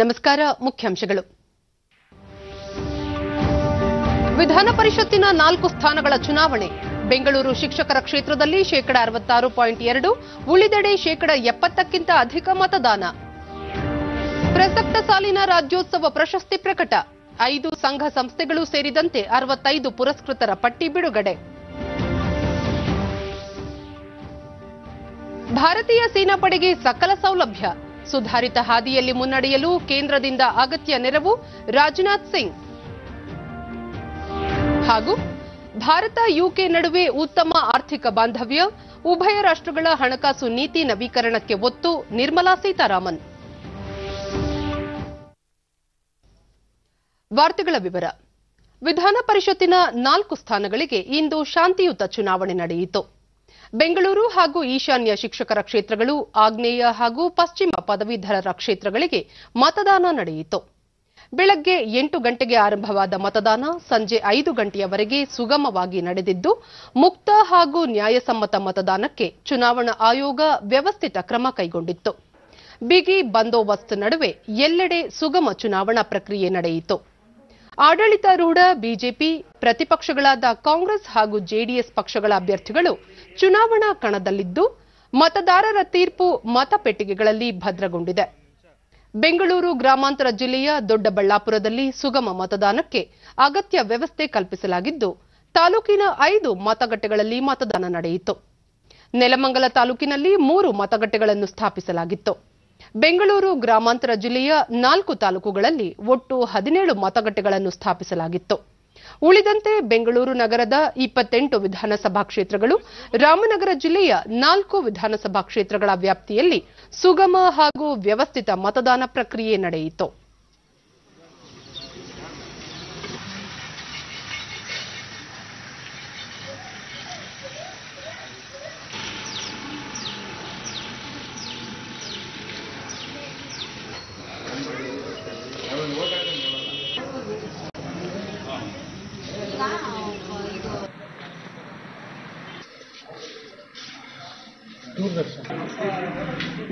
ನಮಸ್ಕಾರ, ಮುಖ್ಯಾಂಶಗಳು. ವಿಧಾನ ಪರಿಷತ್ತಿನ ನಾಲ್ಕು ಸ್ಥಾನಗಳ ಚುನಾವಣೆ. ಬೆಂಗಳೂರು ಶಿಕ್ಷಕರ ಕ್ಷೇತ್ರದಲ್ಲಿ ಶೇಕಡ ಅರವತ್ತಾರು ಪಾಯಿಂಟ್ ಎರಡು, ಉಳಿದೆಡೆ ಶೇಕಡ ಎಪ್ಪತ್ತಕ್ಕಿಂತ ಅಧಿಕ ಮತದಾನ. ಪ್ರಸಕ್ತ ಸಾಲಿನ ರಾಜ್ಯೋತ್ಸವ ಪ್ರಶಸ್ತಿ ಪ್ರಕಟ. ಐದು ಸಂಘ ಸಂಸ್ಥೆಗಳು ಸೇರಿದಂತೆ ಅರವತ್ತೈದು ಪುರಸ್ಕೃತರ ಪಟ್ಟಿ ಬಿಡುಗಡೆ. ಭಾರತೀಯ ಸೇನಾಪಡೆಗೆ ಸಕಲ ಸೌಲಭ್ಯ. ಸುಧಾರಿತ ಹಾದಿಯಲ್ಲಿ ಮುನ್ನಡೆಯಲು ಕೇಂದ್ರದಿಂದ ಅಗತ್ಯ ನೆರವು ರಾಜನಾಥ್ ಸಿಂಗ್. ಹಾಗೂ ಭಾರತ ಯುಕೆ ನಡುವೆ ಉತ್ತಮ ಆರ್ಥಿಕ ಬಾಂಧವ್ಯ, ಉಭಯ ರಾಷ್ಟ್ರಗಳ ಹಣಕಾಸು ನೀತಿ ನವೀಕರಣಕ್ಕೆ ಒತ್ತು ನಿರ್ಮಲಾ ಸೀತಾರಾಮನ್. ವಾರ್ತೆಗಳ ವಿವರ. ವಿಧಾನ ಪರಿಷತ್ತಿನ ನಾಲ್ಕು ಸ್ಥಾನಗಳಿಗೆ ಇಂದು ಶಾಂತಿಯುತ ಚುನಾವಣೆ ನಡೆಯಿತು. ಬೆಂಗಳೂರು ಹಾಗೂ ಈಶಾನ್ಯ ಶಿಕ್ಷಕರ ಕ್ಷೇತ್ರಗಳು, ಆಗ್ನೇಯ ಹಾಗೂ ಪಶ್ಚಿಮ ಪದವೀಧರರ ಕ್ಷೇತ್ರಗಳಿಗೆ ಮತದಾನ ನಡೆಯಿತು. ಬೆಳಗ್ಗೆ ಎಂಟು ಗಂಟೆಗೆ ಆರಂಭವಾದ ಮತದಾನ ಸಂಜೆ ಐದು ಗಂಟೆಯವರೆಗೆ ಸುಗಮವಾಗಿ ನಡೆದಿದ್ದು, ಮುಕ್ತ ಹಾಗೂ ನ್ಯಾಯಸಮ್ಮತ ಮತದಾನಕ್ಕೆ ಚುನಾವಣಾ ಆಯೋಗ ವ್ಯವಸ್ಥಿತ ಕ್ರಮ ಕೈಗೊಂಡಿತ್ತು. ಬಿಗಿ ಬಂದೋಬಸ್ತ್ ನಡುವೆ ಎಲ್ಲೆಡೆ ಸುಗಮ ಚುನಾವಣಾ ಪ್ರಕ್ರಿಯೆ ನಡೆಯಿತು. ಆಡಳಿತಾರೂಢ ಬಿಜೆಪಿ, ಪ್ರತಿಪಕ್ಷಗಳಾದ ಕಾಂಗ್ರೆಸ್ ಹಾಗೂ ಜೆಡಿಎಸ್ ಪಕ್ಷಗಳ ಅಭ್ಯರ್ಥಿಗಳು ಚುನಾವಣಾ ಕಣದಲ್ಲಿದ್ದು, ಮತದಾರರ ತೀರ್ಪು ಮತಪೆಟ್ಟಿಗೆಗಳಲ್ಲಿ ಭದ್ರಗೊಂಡಿದೆ. ಬೆಂಗಳೂರು ಗ್ರಾಮಾಂತರ ಜಿಲ್ಲೆಯ ದೊಡ್ಡಬಳ್ಳಾಪುರದಲ್ಲಿ ಸುಗಮ ಮತದಾನಕ್ಕೆ ಅಗತ್ಯ ವ್ಯವಸ್ಥೆ ಕಲ್ಪಿಸಲಾಗಿದ್ದು, ತಾಲೂಕಿನ ಐದು ಮತಗಟ್ಟೆಗಳಲ್ಲಿ ಮತದಾನ ನಡೆಯಿತು. ನೆಲಮಂಗಲ ತಾಲೂಕಿನಲ್ಲಿ ಮೂರು ಮತಗಟ್ಟೆಗಳನ್ನು ಸ್ಥಾಪಿಸಲಾಗಿತ್ತು. ಬೆಂಗಳೂರು ಗ್ರಾಮಾಂತರ ಜಿಲ್ಲೆಯ ನಾಲ್ಕು ತಾಲೂಕುಗಳಲ್ಲಿ ಒಟ್ಟು ಹದಿನೇಳು ಮತಗಟ್ಟೆಗಳನ್ನು ಸ್ಥಾಪಿಸಲಾಗಿತ್ತು. ಉಳಿದಂತೆ ಬೆಂಗಳೂರು ನಗರದ ಇಪ್ಪತ್ತೆಂಟು ವಿಧಾನಸಭಾ ಕ್ಷೇತ್ರಗಳು, ರಾಮನಗರ ಜಿಲ್ಲೆಯ ನಾಲ್ಕು ವಿಧಾನಸಭಾ ಕ್ಷೇತ್ರಗಳ ವ್ಯಾಪ್ತಿಯಲ್ಲಿ ಸುಗಮ ಹಾಗೂ ವ್ಯವಸ್ಥಿತ ಮತದಾನ ಪ್ರಕ್ರಿಯೆ ನಡೆಯಿತು.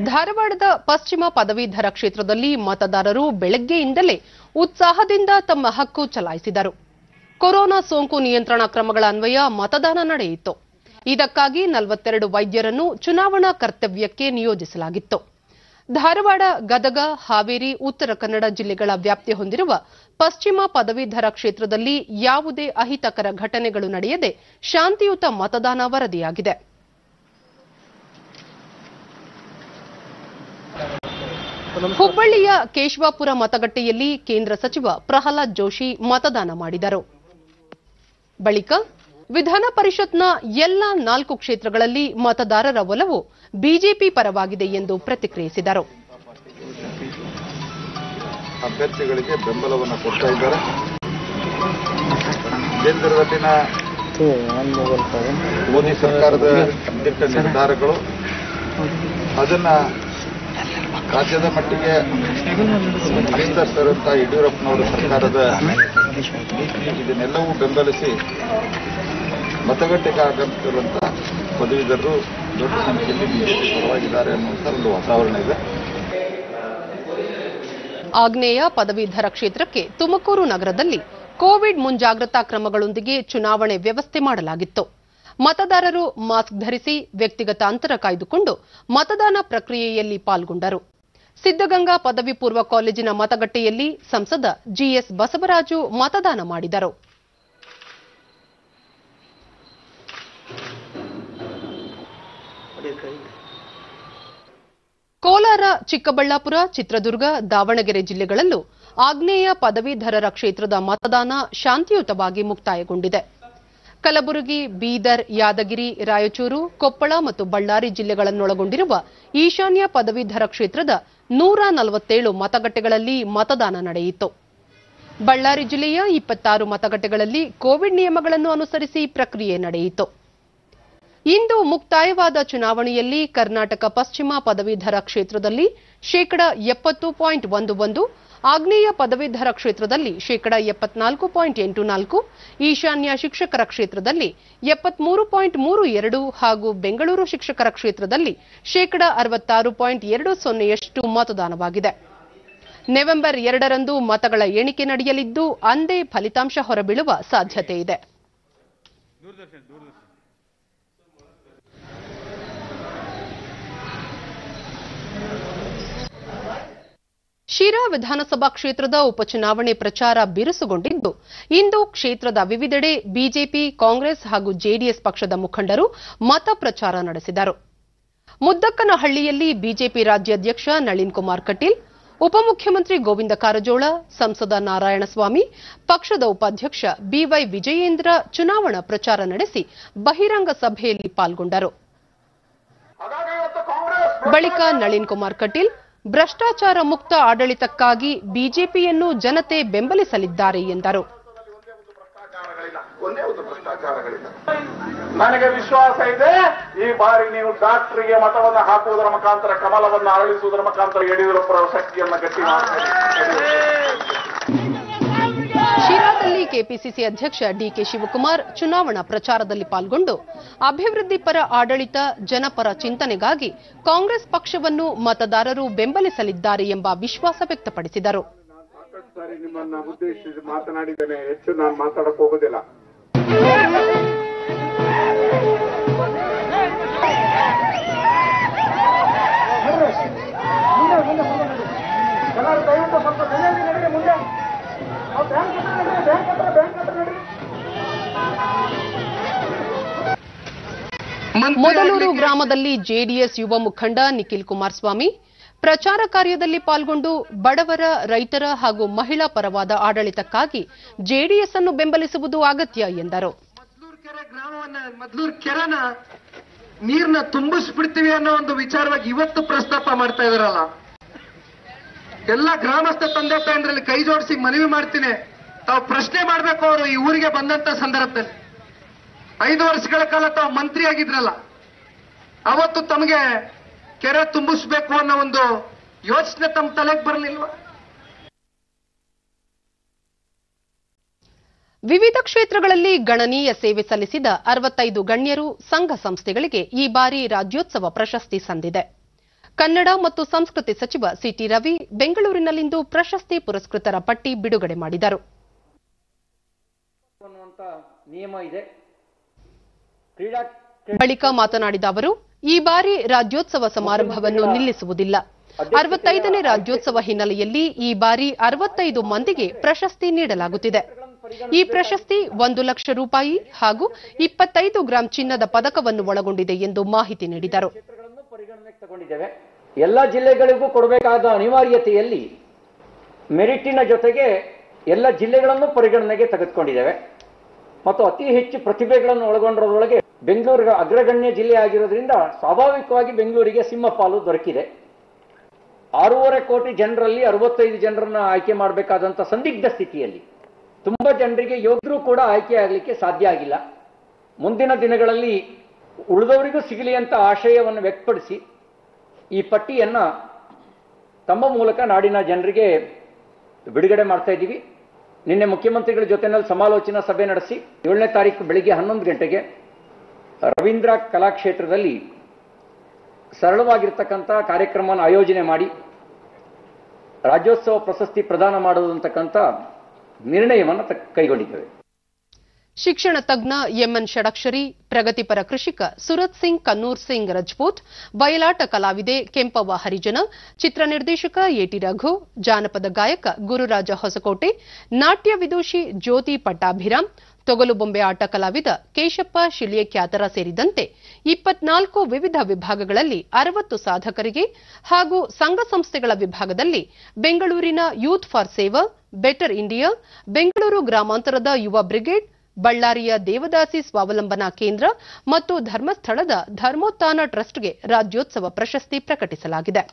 ಧಾರವಾಡದ ಪಶ್ಚಿಮ ಪದವೀಧರ ಕ್ಷೇತ್ರದಲ್ಲಿ ಮತದಾರರು ಬೆಳಗ್ಗೆಯಿಂದಲೇ ಉತ್ಸಾಹದಿಂದ ತಮ್ಮ ಹಕ್ಕು ಚಲಾಯಿಸಿದರು. ಕೊರೋನಾ ಸೋಂಕು ನಿಯಂತ್ರಣ ಕ್ರಮಗಳ ಅನ್ವಯ ಮತದಾನ ನಡೆಯಿತು. ಇದಕ್ಕಾಗಿ ನಲವತ್ತೆರಡು ವೈದ್ಯರನ್ನು ಚುನಾವಣಾ ಕರ್ತವ್ಯಕ್ಕೆ ನಿಯೋಜಿಸಲಾಗಿತ್ತು. ಧಾರವಾಡ, ಗದಗ, ಹಾವೇರಿ, ಉತ್ತರ ಕನ್ನಡ ಜಿಲ್ಲೆಗಳ ವ್ಯಾಪ್ತಿ ಹೊಂದಿರುವ ಪಶ್ಚಿಮ ಪದವೀಧರ ಕ್ಷೇತ್ರದಲ್ಲಿ ಯಾವುದೇ ಅಹಿತಕರ ಘಟನೆಗಳು ನಡೆಯದೆ ಶಾಂತಿಯುತ ಮತದಾನ ವರದಿಯಾಗಿದೆ. ಹುಬ್ಬಳ್ಳಿಯ ಕೇಶವಾಪುರ ಮತಗಟ್ಟೆಯಲ್ಲಿ ಕೇಂದ್ರ ಸಚಿವ ಪ್ರಹ್ಲಾದ್ ಜೋಶಿ ಮತದಾನ ಮಾಡಿದರು. ಬಳಿಕ ವಿಧಾನ ಪರಿಷತ್ನ ಎಲ್ಲಾ ನಾಲ್ಕು ಕ್ಷೇತ್ರಗಳಲ್ಲಿ ಮತದಾರರ ಒಲವು ಬಿಜೆಪಿ ಪರವಾಗಿದೆ ಎಂದು ಪ್ರತಿಕ್ರಿಯಿಸಿದರು. ಅಭ್ಯರ್ಥಿಗಳಿಗೆ ಬೆಂಬಲವನ್ನು ಕೊಡ್ತಾ ಇದ್ದಾರೆ. ಕೇಂದ್ರದಲ್ಲಿನ ಮೋದಿ ಸರ್ಕಾರದ ದಿಟ್ಟ ನಿರ್ಧಾರಗಳು. ಅದನ್ನ ರಾಜ್ಯದ ಮಟ್ಟಿಗೆ ವಿಸ್ತರಿಸಿರುವಂತಹ ಯಡಿಯೂರಪ್ಪನವರು ಸರ್ಕಾರದ ಇದನ್ನೆಲ್ಲವೂ ಬೆಂಬಲಿಸಿ ಮತಗಟ್ಟೆಗೆ ಆಗಮಿಸಿರುವಂತಹ ಪದವೀಧರರು ದೊಡ್ಡ ಸಂಖ್ಯೆಯಲ್ಲಿ ಬಿಜೆಪಿ ಪರವಾಗಿದ್ದಾರೆ ಅನ್ನುವಂಥ ಒಂದು ವಾತಾವರಣ ಇದೆ. ಆಗ್ನೇಯ ಪದವೀಧರ ಕ್ಷೇತ್ರಕ್ಕೆ ತುಮಕೂರು ನಗರದಲ್ಲಿ ಕೋವಿಡ್ ಮುಂಜಾಗ್ರತಾ ಕ್ರಮಗಳೊಂದಿಗೆ ಚುನಾವಣೆ ವ್ಯವಸ್ಥೆ ಮಾಡಲಾಗಿತ್ತು. ಮತದಾರರು ಮಾಸ್ಕ್ ಧರಿಸಿ ವ್ಯಕ್ತಿಗತ ಅಂತರ ಕಾಯ್ದುಕೊಂಡು ಮತದಾನ ಪ್ರಕ್ರಿಯೆಯಲ್ಲಿ ಪಾಲ್ಗೊಂಡರು. ಸಿದ್ದಗಂಗಾ ಪದವಿ ಪೂರ್ವ ಕಾಲೇಜಿನ ಮತಗಟ್ಟೆಯಲ್ಲಿ ಸಂಸದ ಜಿಎಸ್ ಬಸವರಾಜು ಮತದಾನ ಮಾಡಿದರು. ಕೋಲಾರ, ಚಿಕ್ಕಬಳ್ಳಾಪುರ, ಚಿತ್ರದುರ್ಗ, ದಾವಣಗೆರೆ ಜಿಲ್ಲೆಗಳಲ್ಲೂ ಆಗ್ನೇಯ ಪದವೀಧರರ ಕ್ಷೇತ್ರದ ಮತದಾನ ಶಾಂತಿಯುತವಾಗಿ ಮುಕ್ತಾಯಗೊಂಡಿದೆ. ಕಲಬುರಗಿ, ಬೀದರ್, ಯಾದಗಿರಿ, ರಾಯಚೂರು, ಕೊಪ್ಪಳ ಮತ್ತು ಬಳ್ಳಾರಿ ಜಿಲ್ಲೆಗಳನ್ನೊಳಗೊಂಡಿರುವ ಈಶಾನ್ಯ ಪದವೀಧರ ಕ್ಷೇತ್ರದ ನೂರ ನಲವತ್ತೇಳು ಮತಗಟ್ಟೆಗಳಲ್ಲಿ ಮತದಾನ ನಡೆಯಿತು. ಬಳ್ಳಾರಿ ಜಿಲ್ಲೆಯ ಇಪ್ಪತ್ತಾರು ಮತಗಟ್ಟೆಗಳಲ್ಲಿ ಕೋವಿಡ್ ನಿಯಮಗಳನ್ನು ಅನುಸರಿಸಿ ಪ್ರಕ್ರಿಯೆ ನಡೆಯಿತು. ಇಂದು ಮುಕ್ತಾಯವಾದ ಚುನಾವಣೆಯಲ್ಲಿ ಕರ್ನಾಟಕ ಪಶ್ಚಿಮ ಪದವೀಧರ ಕ್ಷೇತ್ರದಲ್ಲಿ ಶೇಕಡ ಎಪ್ಪತ್ತು ಪಾಯಿಂಟ್ ಒಂದು ಒಂದು ಆಗ್ನೇಯ ಪದವೀಧರ ಕ್ಷೇತ್ರದಲ್ಲಿ ಶೇಕಡ ಎಪ್ಪತ್ನಾಲ್ಕು ಪಾಯಿಂಟ್ ಎಂಟು ನಾಲ್ಕು, ಈಶಾನ್ಯ ಶಿಕ್ಷಕರ ಕ್ಷೇತ್ರದಲ್ಲಿ ಎಪ್ಪತ್ಮೂರು ಪಾಯಿಂಟ್ ಮೂರು ಎರಡು ಹಾಗೂ ಬೆಂಗಳೂರು ಶಿಕ್ಷಕರ ಕ್ಷೇತ್ರದಲ್ಲಿ ಶೇಕಡಾ ಅರವತ್ತಾರು ಪಾಯಿಂಟ್ ಎರಡು ಸೊನ್ನೆಯಷ್ಟು ಮತದಾನವಾಗಿದೆ. ನವೆಂಬರ್ ಎರಡರಂದು ಮತಗಳ ಎಣಿಕೆ ನಡೆಯಲಿದ್ದು, ಅಂದೇ ಫಲಿತಾಂಶ ಹೊರಬೀಳುವ ಸಾಧ್ಯತೆ ಇದೆ. ಶಿರಾ ವಿಧಾನಸಭಾ ಕ್ಷೇತ್ರದ ಉಪಚುನಾವಣೆ ಪ್ರಚಾರ ಬಿರುಸುಗೊಂಡಿದ್ದು ಇಂದು ಕ್ಷೇತ್ರದ ವಿವಿಧೆಡೆ ಬಿಜೆಪಿ ಕಾಂಗ್ರೆಸ್ ಹಾಗೂ ಜೆಡಿಎಸ್ ಪಕ್ಷದ ಮುಖಂಡರು ಮತ ಪ್ರಚಾರ ನಡೆಸಿದರು. ಮುದ್ದಕ್ಕನಹಳ್ಳಿಯಲ್ಲಿ ಬಿಜೆಪಿ ರಾಜ್ಯಾಧ್ಯಕ್ಷ ನಳಿನ್ ಕುಮಾರ್ ಕಟೀಲ್ ಉಪಮುಖ್ಯಮಂತ್ರಿ ಗೋವಿಂದ ಕಾರಜೋಳ ಸಂಸದ ನಾರಾಯಣಸ್ವಾಮಿ ಪಕ್ಷದ ಉಪಾಧ್ಯಕ್ಷ ಬಿವೈ ವಿಜಯೇಂದ್ರ ಚುನಾವಣಾ ಪ್ರಚಾರ ನಡೆಸಿ ಬಹಿರಂಗ ಸಭೆಯಲ್ಲಿ ಪಾಲ್ಗೊಂಡರು. ಬಳಿಕ ನಳಿನ್ ಕುಮಾರ್ ಕಟೀಲ್ ಭ್ರಷ್ಟಾಚಾರ ಮುಕ್ತ ಆಡಳಿತಕ್ಕಾಗಿ ಬಿಜೆಪಿಯನ್ನು ಜನತೆ ಬೆಂಬಲಿಸಲಿದ್ದಾರೆ ಎಂದರು. ನನಗೆ ವಿಶ್ವಾಸ ಇದೆ, ಈ ಬಾರಿ ನೀವು ಡಾಕ್ಟರ್ಗೆ ಮತವನ್ನು ಹಾಕುವುದರ ಮುಖಾಂತರ, ಕಮಲವನ್ನು ಅರಳಿಸುವುದರ ಮುಖಾಂತರ ಯಡಿಯೂರಪ್ಪರ ಶಕ್ತಿಯನ್ನು ಗಟ್ಟಿ ಶಿರಾದಲ್ಲಿ ಕೆಪಿಸಿಸಿ ಅಧ್ಯಕ್ಷ ಡಿಕೆ ಶಿವಕುಮಾರ್ ಚುನಾವಣಾ ಪ್ರಚಾರದಲ್ಲಿ ಪಾಲ್ಗೊಂಡು ಅಭಿವೃದ್ಧಿ ಪರ ಆಡಳಿತ ಜನಪರ ಚಿಂತನೆಗಾಗಿ ಕಾಂಗ್ರೆಸ್ ಪಕ್ಷವನ್ನು ಮತದಾರರು ಬೆಂಬಲಿಸಲಿದ್ದಾರೆ ಎಂಬ ವಿಶ್ವಾಸ ವ್ಯಕ್ತಪಡಿಸಿದರು. ಮೊದಲೂರು ಗ್ರಾಮದಲ್ಲಿ ಜೆಡಿಎಸ್ ಯುವ ಮುಖಂಡ ನಿಖಿಲ್ ಕುಮಾರಸ್ವಾಮಿ ಪ್ರಚಾರ ಕಾರ್ಯದಲ್ಲಿ ಪಾಲ್ಗೊಂಡು ಬಡವರ, ರೈತರ ಹಾಗೂ ಮಹಿಳಾ ಪರವಾದ ಆಡಳಿತಕ್ಕಾಗಿ ಜೆಡಿಎಸ್ ಅನ್ನು ಬೆಂಬಲಿಸುವುದು ಅಗತ್ಯ ಎಂದರು. ನೀರ್ನ ತುಂಬಿಸ್ಬಿಡ್ತೀವಿ ಅನ್ನೋ ಒಂದು ವಿಚಾರವಾಗಿ ಇವತ್ತು ಪ್ರಸ್ತಾಪ ಮಾಡ್ತಾ ಇದಾರಲ್ಲ. ಎಲ್ಲ ಗ್ರಾಮಸ್ಥ ತಂದೆ ತಾಯಂದ್ರಲ್ಲಿ ಕೈ ಜೋಡಿಸಿ ಮನವಿ ಮಾಡ್ತೀನಿ. ತಾವು ಪ್ರಶ್ನೆ ಮಾಡ್ಬೇಕು ಅವರು ಈ ಊರಿಗೆ ಬಂದಂತ ಸಂದರ್ಭದಲ್ಲಿ. ಐದು ವರ್ಷಗಳ ಕಾಲ ತಾವು ಮಂತ್ರಿ ಆಗಿದ್ರಲ್ಲ, ಅವತ್ತು ತಮಗೆ ಕೆರೆ ತುಂಬಿಸ್ಬೇಕು ಅನ್ನೋ ಒಂದು ಯೋಚನೆ ತಮ್ಮ ತಲೆಗೆ ಬರಲಿಲ್ವಾ? ವಿವಿಧ ಕ್ಷೇತ್ರಗಳಲ್ಲಿ ಗಣನೀಯ ಸೇವೆ ಸಲ್ಲಿಸಿದ ಅರವತ್ತೈದು ಗಣ್ಯರು ಸಂಘ ಸಂಸ್ಥೆಗಳಿಗೆ ಈ ಬಾರಿ ರಾಜ್ಯೋತ್ಸವ ಪ್ರಶಸ್ತಿ ಸಂದಿದೆ. ಕನ್ನಡ ಮತ್ತು ಸಂಸ್ಕೃತಿ ಸಚಿವ ಸಿಟಿ ರವಿ ಬೆಂಗಳೂರಿನಲ್ಲಿಂದು ಪ್ರಶಸ್ತಿ ಪುರಸ್ಕೃತರ ಪಟ್ಟಿ ಬಿಡುಗಡೆ ಮಾಡಿದರು. ಬಳಿಕ ಮಾತನಾಡಿದ ಅವರು ಈ ಬಾರಿ ರಾಜ್ಯೋತ್ಸವ ಸಮಾರಂಭವನ್ನು ನಿಲ್ಲಿಸುವುದಿಲ್ಲ. ಅರವತ್ತೈದನೇ ರಾಜ್ಯೋತ್ಸವ ಹಿನ್ನೆಲೆಯಲ್ಲಿ ಈ ಬಾರಿ ಅರವತ್ತೈದು ಮಂದಿಗೆ ಪ್ರಶಸ್ತಿ ನೀಡಲಾಗುತ್ತಿದೆ. ಈ ಪ್ರಶಸ್ತಿ ಒಂದು ಲಕ್ಷ ರೂಪಾಯಿ ಹಾಗೂ ಇಪ್ಪತ್ತೈದು ಗ್ರಾಂ ಚಿನ್ನದ ಪದಕವನ್ನು ಒಳಗೊಂಡಿದೆ ಎಂದು ಮಾಹಿತಿ ನೀಡಿದರು. ಎಲ್ಲ ಜಿಲ್ಲೆಗಳಿಗೂ ಕೊಡಬೇಕಾದ ಅನಿವಾರ್ಯತೆಯಲ್ಲಿ ಮೆರಿಟಿನ ಜೊತೆಗೆ ಎಲ್ಲ ಜಿಲ್ಲೆಗಳನ್ನು ಪರಿಗಣನೆಗೆ ತೆಗೆದುಕೊಂಡಿದ್ದೇವೆ. ಮತ್ತು ಅತಿ ಹೆಚ್ಚು ಪ್ರತಿಭೆಗಳನ್ನು ಒಳಗೊಂಡರೊಳಗೆ ಬೆಂಗಳೂರು ಅಗ್ರಗಣ್ಯ ಜಿಲ್ಲೆ ಆಗಿರೋದ್ರಿಂದ ಸ್ವಾಭಾವಿಕವಾಗಿ ಬೆಂಗಳೂರಿಗೆ ಸಿಂಹಪಾಲು ದೊರಕಿದೆ. ಆರೂವರೆ ಕೋಟಿ ಜನರಲ್ಲಿ ಅರವತ್ತೈದು ಜನರನ್ನು ಆಯ್ಕೆ ಮಾಡಬೇಕಾದಂಥ ಸಂದಿಗ್ಧ ಸ್ಥಿತಿಯಲ್ಲಿ ತುಂಬಾ ಜನರಿಗೆ ಯೋಗ್ಯರು ಕೂಡ ಆಯ್ಕೆ ಆಗಲಿಕ್ಕೆ ಸಾಧ್ಯ ಆಗಿಲ್ಲ. ಮುಂದಿನ ದಿನಗಳಲ್ಲಿ ಉಳಿದವರಿಗೂ ಸಿಗಲಿ ಅಂತ ಆಶಯವನ್ನು ವ್ಯಕ್ತಪಡಿಸಿ ಈ ಪಟ್ಟಿಯನ್ನು ತಮ್ಮ ಮೂಲಕ ನಾಡಿನ ಜನರಿಗೆ ಬಿಡುಗಡೆ ಮಾಡ್ತಾ ಇದ್ದೀವಿ. ನಿನ್ನೆ ಮುಖ್ಯಮಂತ್ರಿಗಳ ಜೊತೆನಲ್ಲಿ ಸಮಾಲೋಚನಾ ಸಭೆ ನಡೆಸಿ ಏಳನೇ ತಾರೀಕು ಬೆಳಿಗ್ಗೆ ಹನ್ನೊಂದು ಗಂಟೆಗೆ ರವೀಂದ್ರ ಕಲಾಕ್ಷೇತ್ರದಲ್ಲಿ ಸರಳವಾಗಿರ್ತಕ್ಕಂಥ ಕಾರ್ಯಕ್ರಮವನ್ನು ಆಯೋಜನೆ ಮಾಡಿ, ರಾಜ್ಯೋತ್ಸವ ಪ್ರಶಸ್ತಿ ಪ್ರದಾನ ಮಾಡುವಂತಕ್ಕಂಥ ನಿರ್ಣಯವನ್ನು ಕೈಗೊಂಡಿದ್ದೇವೆ. ಶಿಕ್ಷಣ ತಜ್ಞ ಎಂಎನ್ ಷಡಕ್ಷರಿ, ಪ್ರಗತಿಪರ ಕೃಷಿಕ ಸುರತ್ ಸಿಂಗ್, ಕನ್ನೂರ್ ಸಿಂಗ್ ರಜಪೂತ್, ಬಯಲಾಟ ಕಲಾವಿದೆ ಕೆಂಪವ್ವ ಹರಿಜನ, ಚಿತ್ರ ನಿರ್ದೇಶಕ ಎಟಿ ರಘು, ಜಾನಪದ ಗಾಯಕ ಗುರುರಾಜ ಹೊಸಕೋಟೆ, ನಾಟ್ಯ ವಿದೂಷಿ ಜ್ಯೋತಿ ಪಟ್ಟಾಭಿರಾಮ್, ತೊಗಲು ಬೊಂಬೆ ಆಟ ಕಲಾವಿದ ಕೇಶಪ್ಪ ಶಿಳಿಯ ಖ್ಯಾತರ ಸೇರಿದಂತೆ ಇಪ್ಪತ್ನಾಲ್ಕು ವಿವಿಧ ವಿಭಾಗಗಳಲ್ಲಿ ಅರವತ್ತು ಸಾಧಕರಿಗೆ ಹಾಗೂ ಸಂಘ ಸಂಸ್ಥೆಗಳ ವಿಭಾಗದಲ್ಲಿ ಬೆಂಗಳೂರಿನ youth for Seva, better India, Bengaluru ಗ್ರಾಮಾಂತರದ ಯುವ ಬ್ರಿಗೇಡ್ ಬಳ್ಳಾರಿಯ ದೇವದಾಸಿ ಸ್ವಾವಲಂಬನಾ ಕೇಂದ್ರ ಮತ್ತು ಧರ್ಮಸ್ಥಳದ ಧರ್ಮೋತ್ಥಾನ ಟ್ರಸ್ಟ್ಗೆ ರಾಜ್ಯೋತ್ಸವ ಪ್ರಶಸ್ತಿ ಪ್ರಕಟಿಸಲಾಗಿದೆ.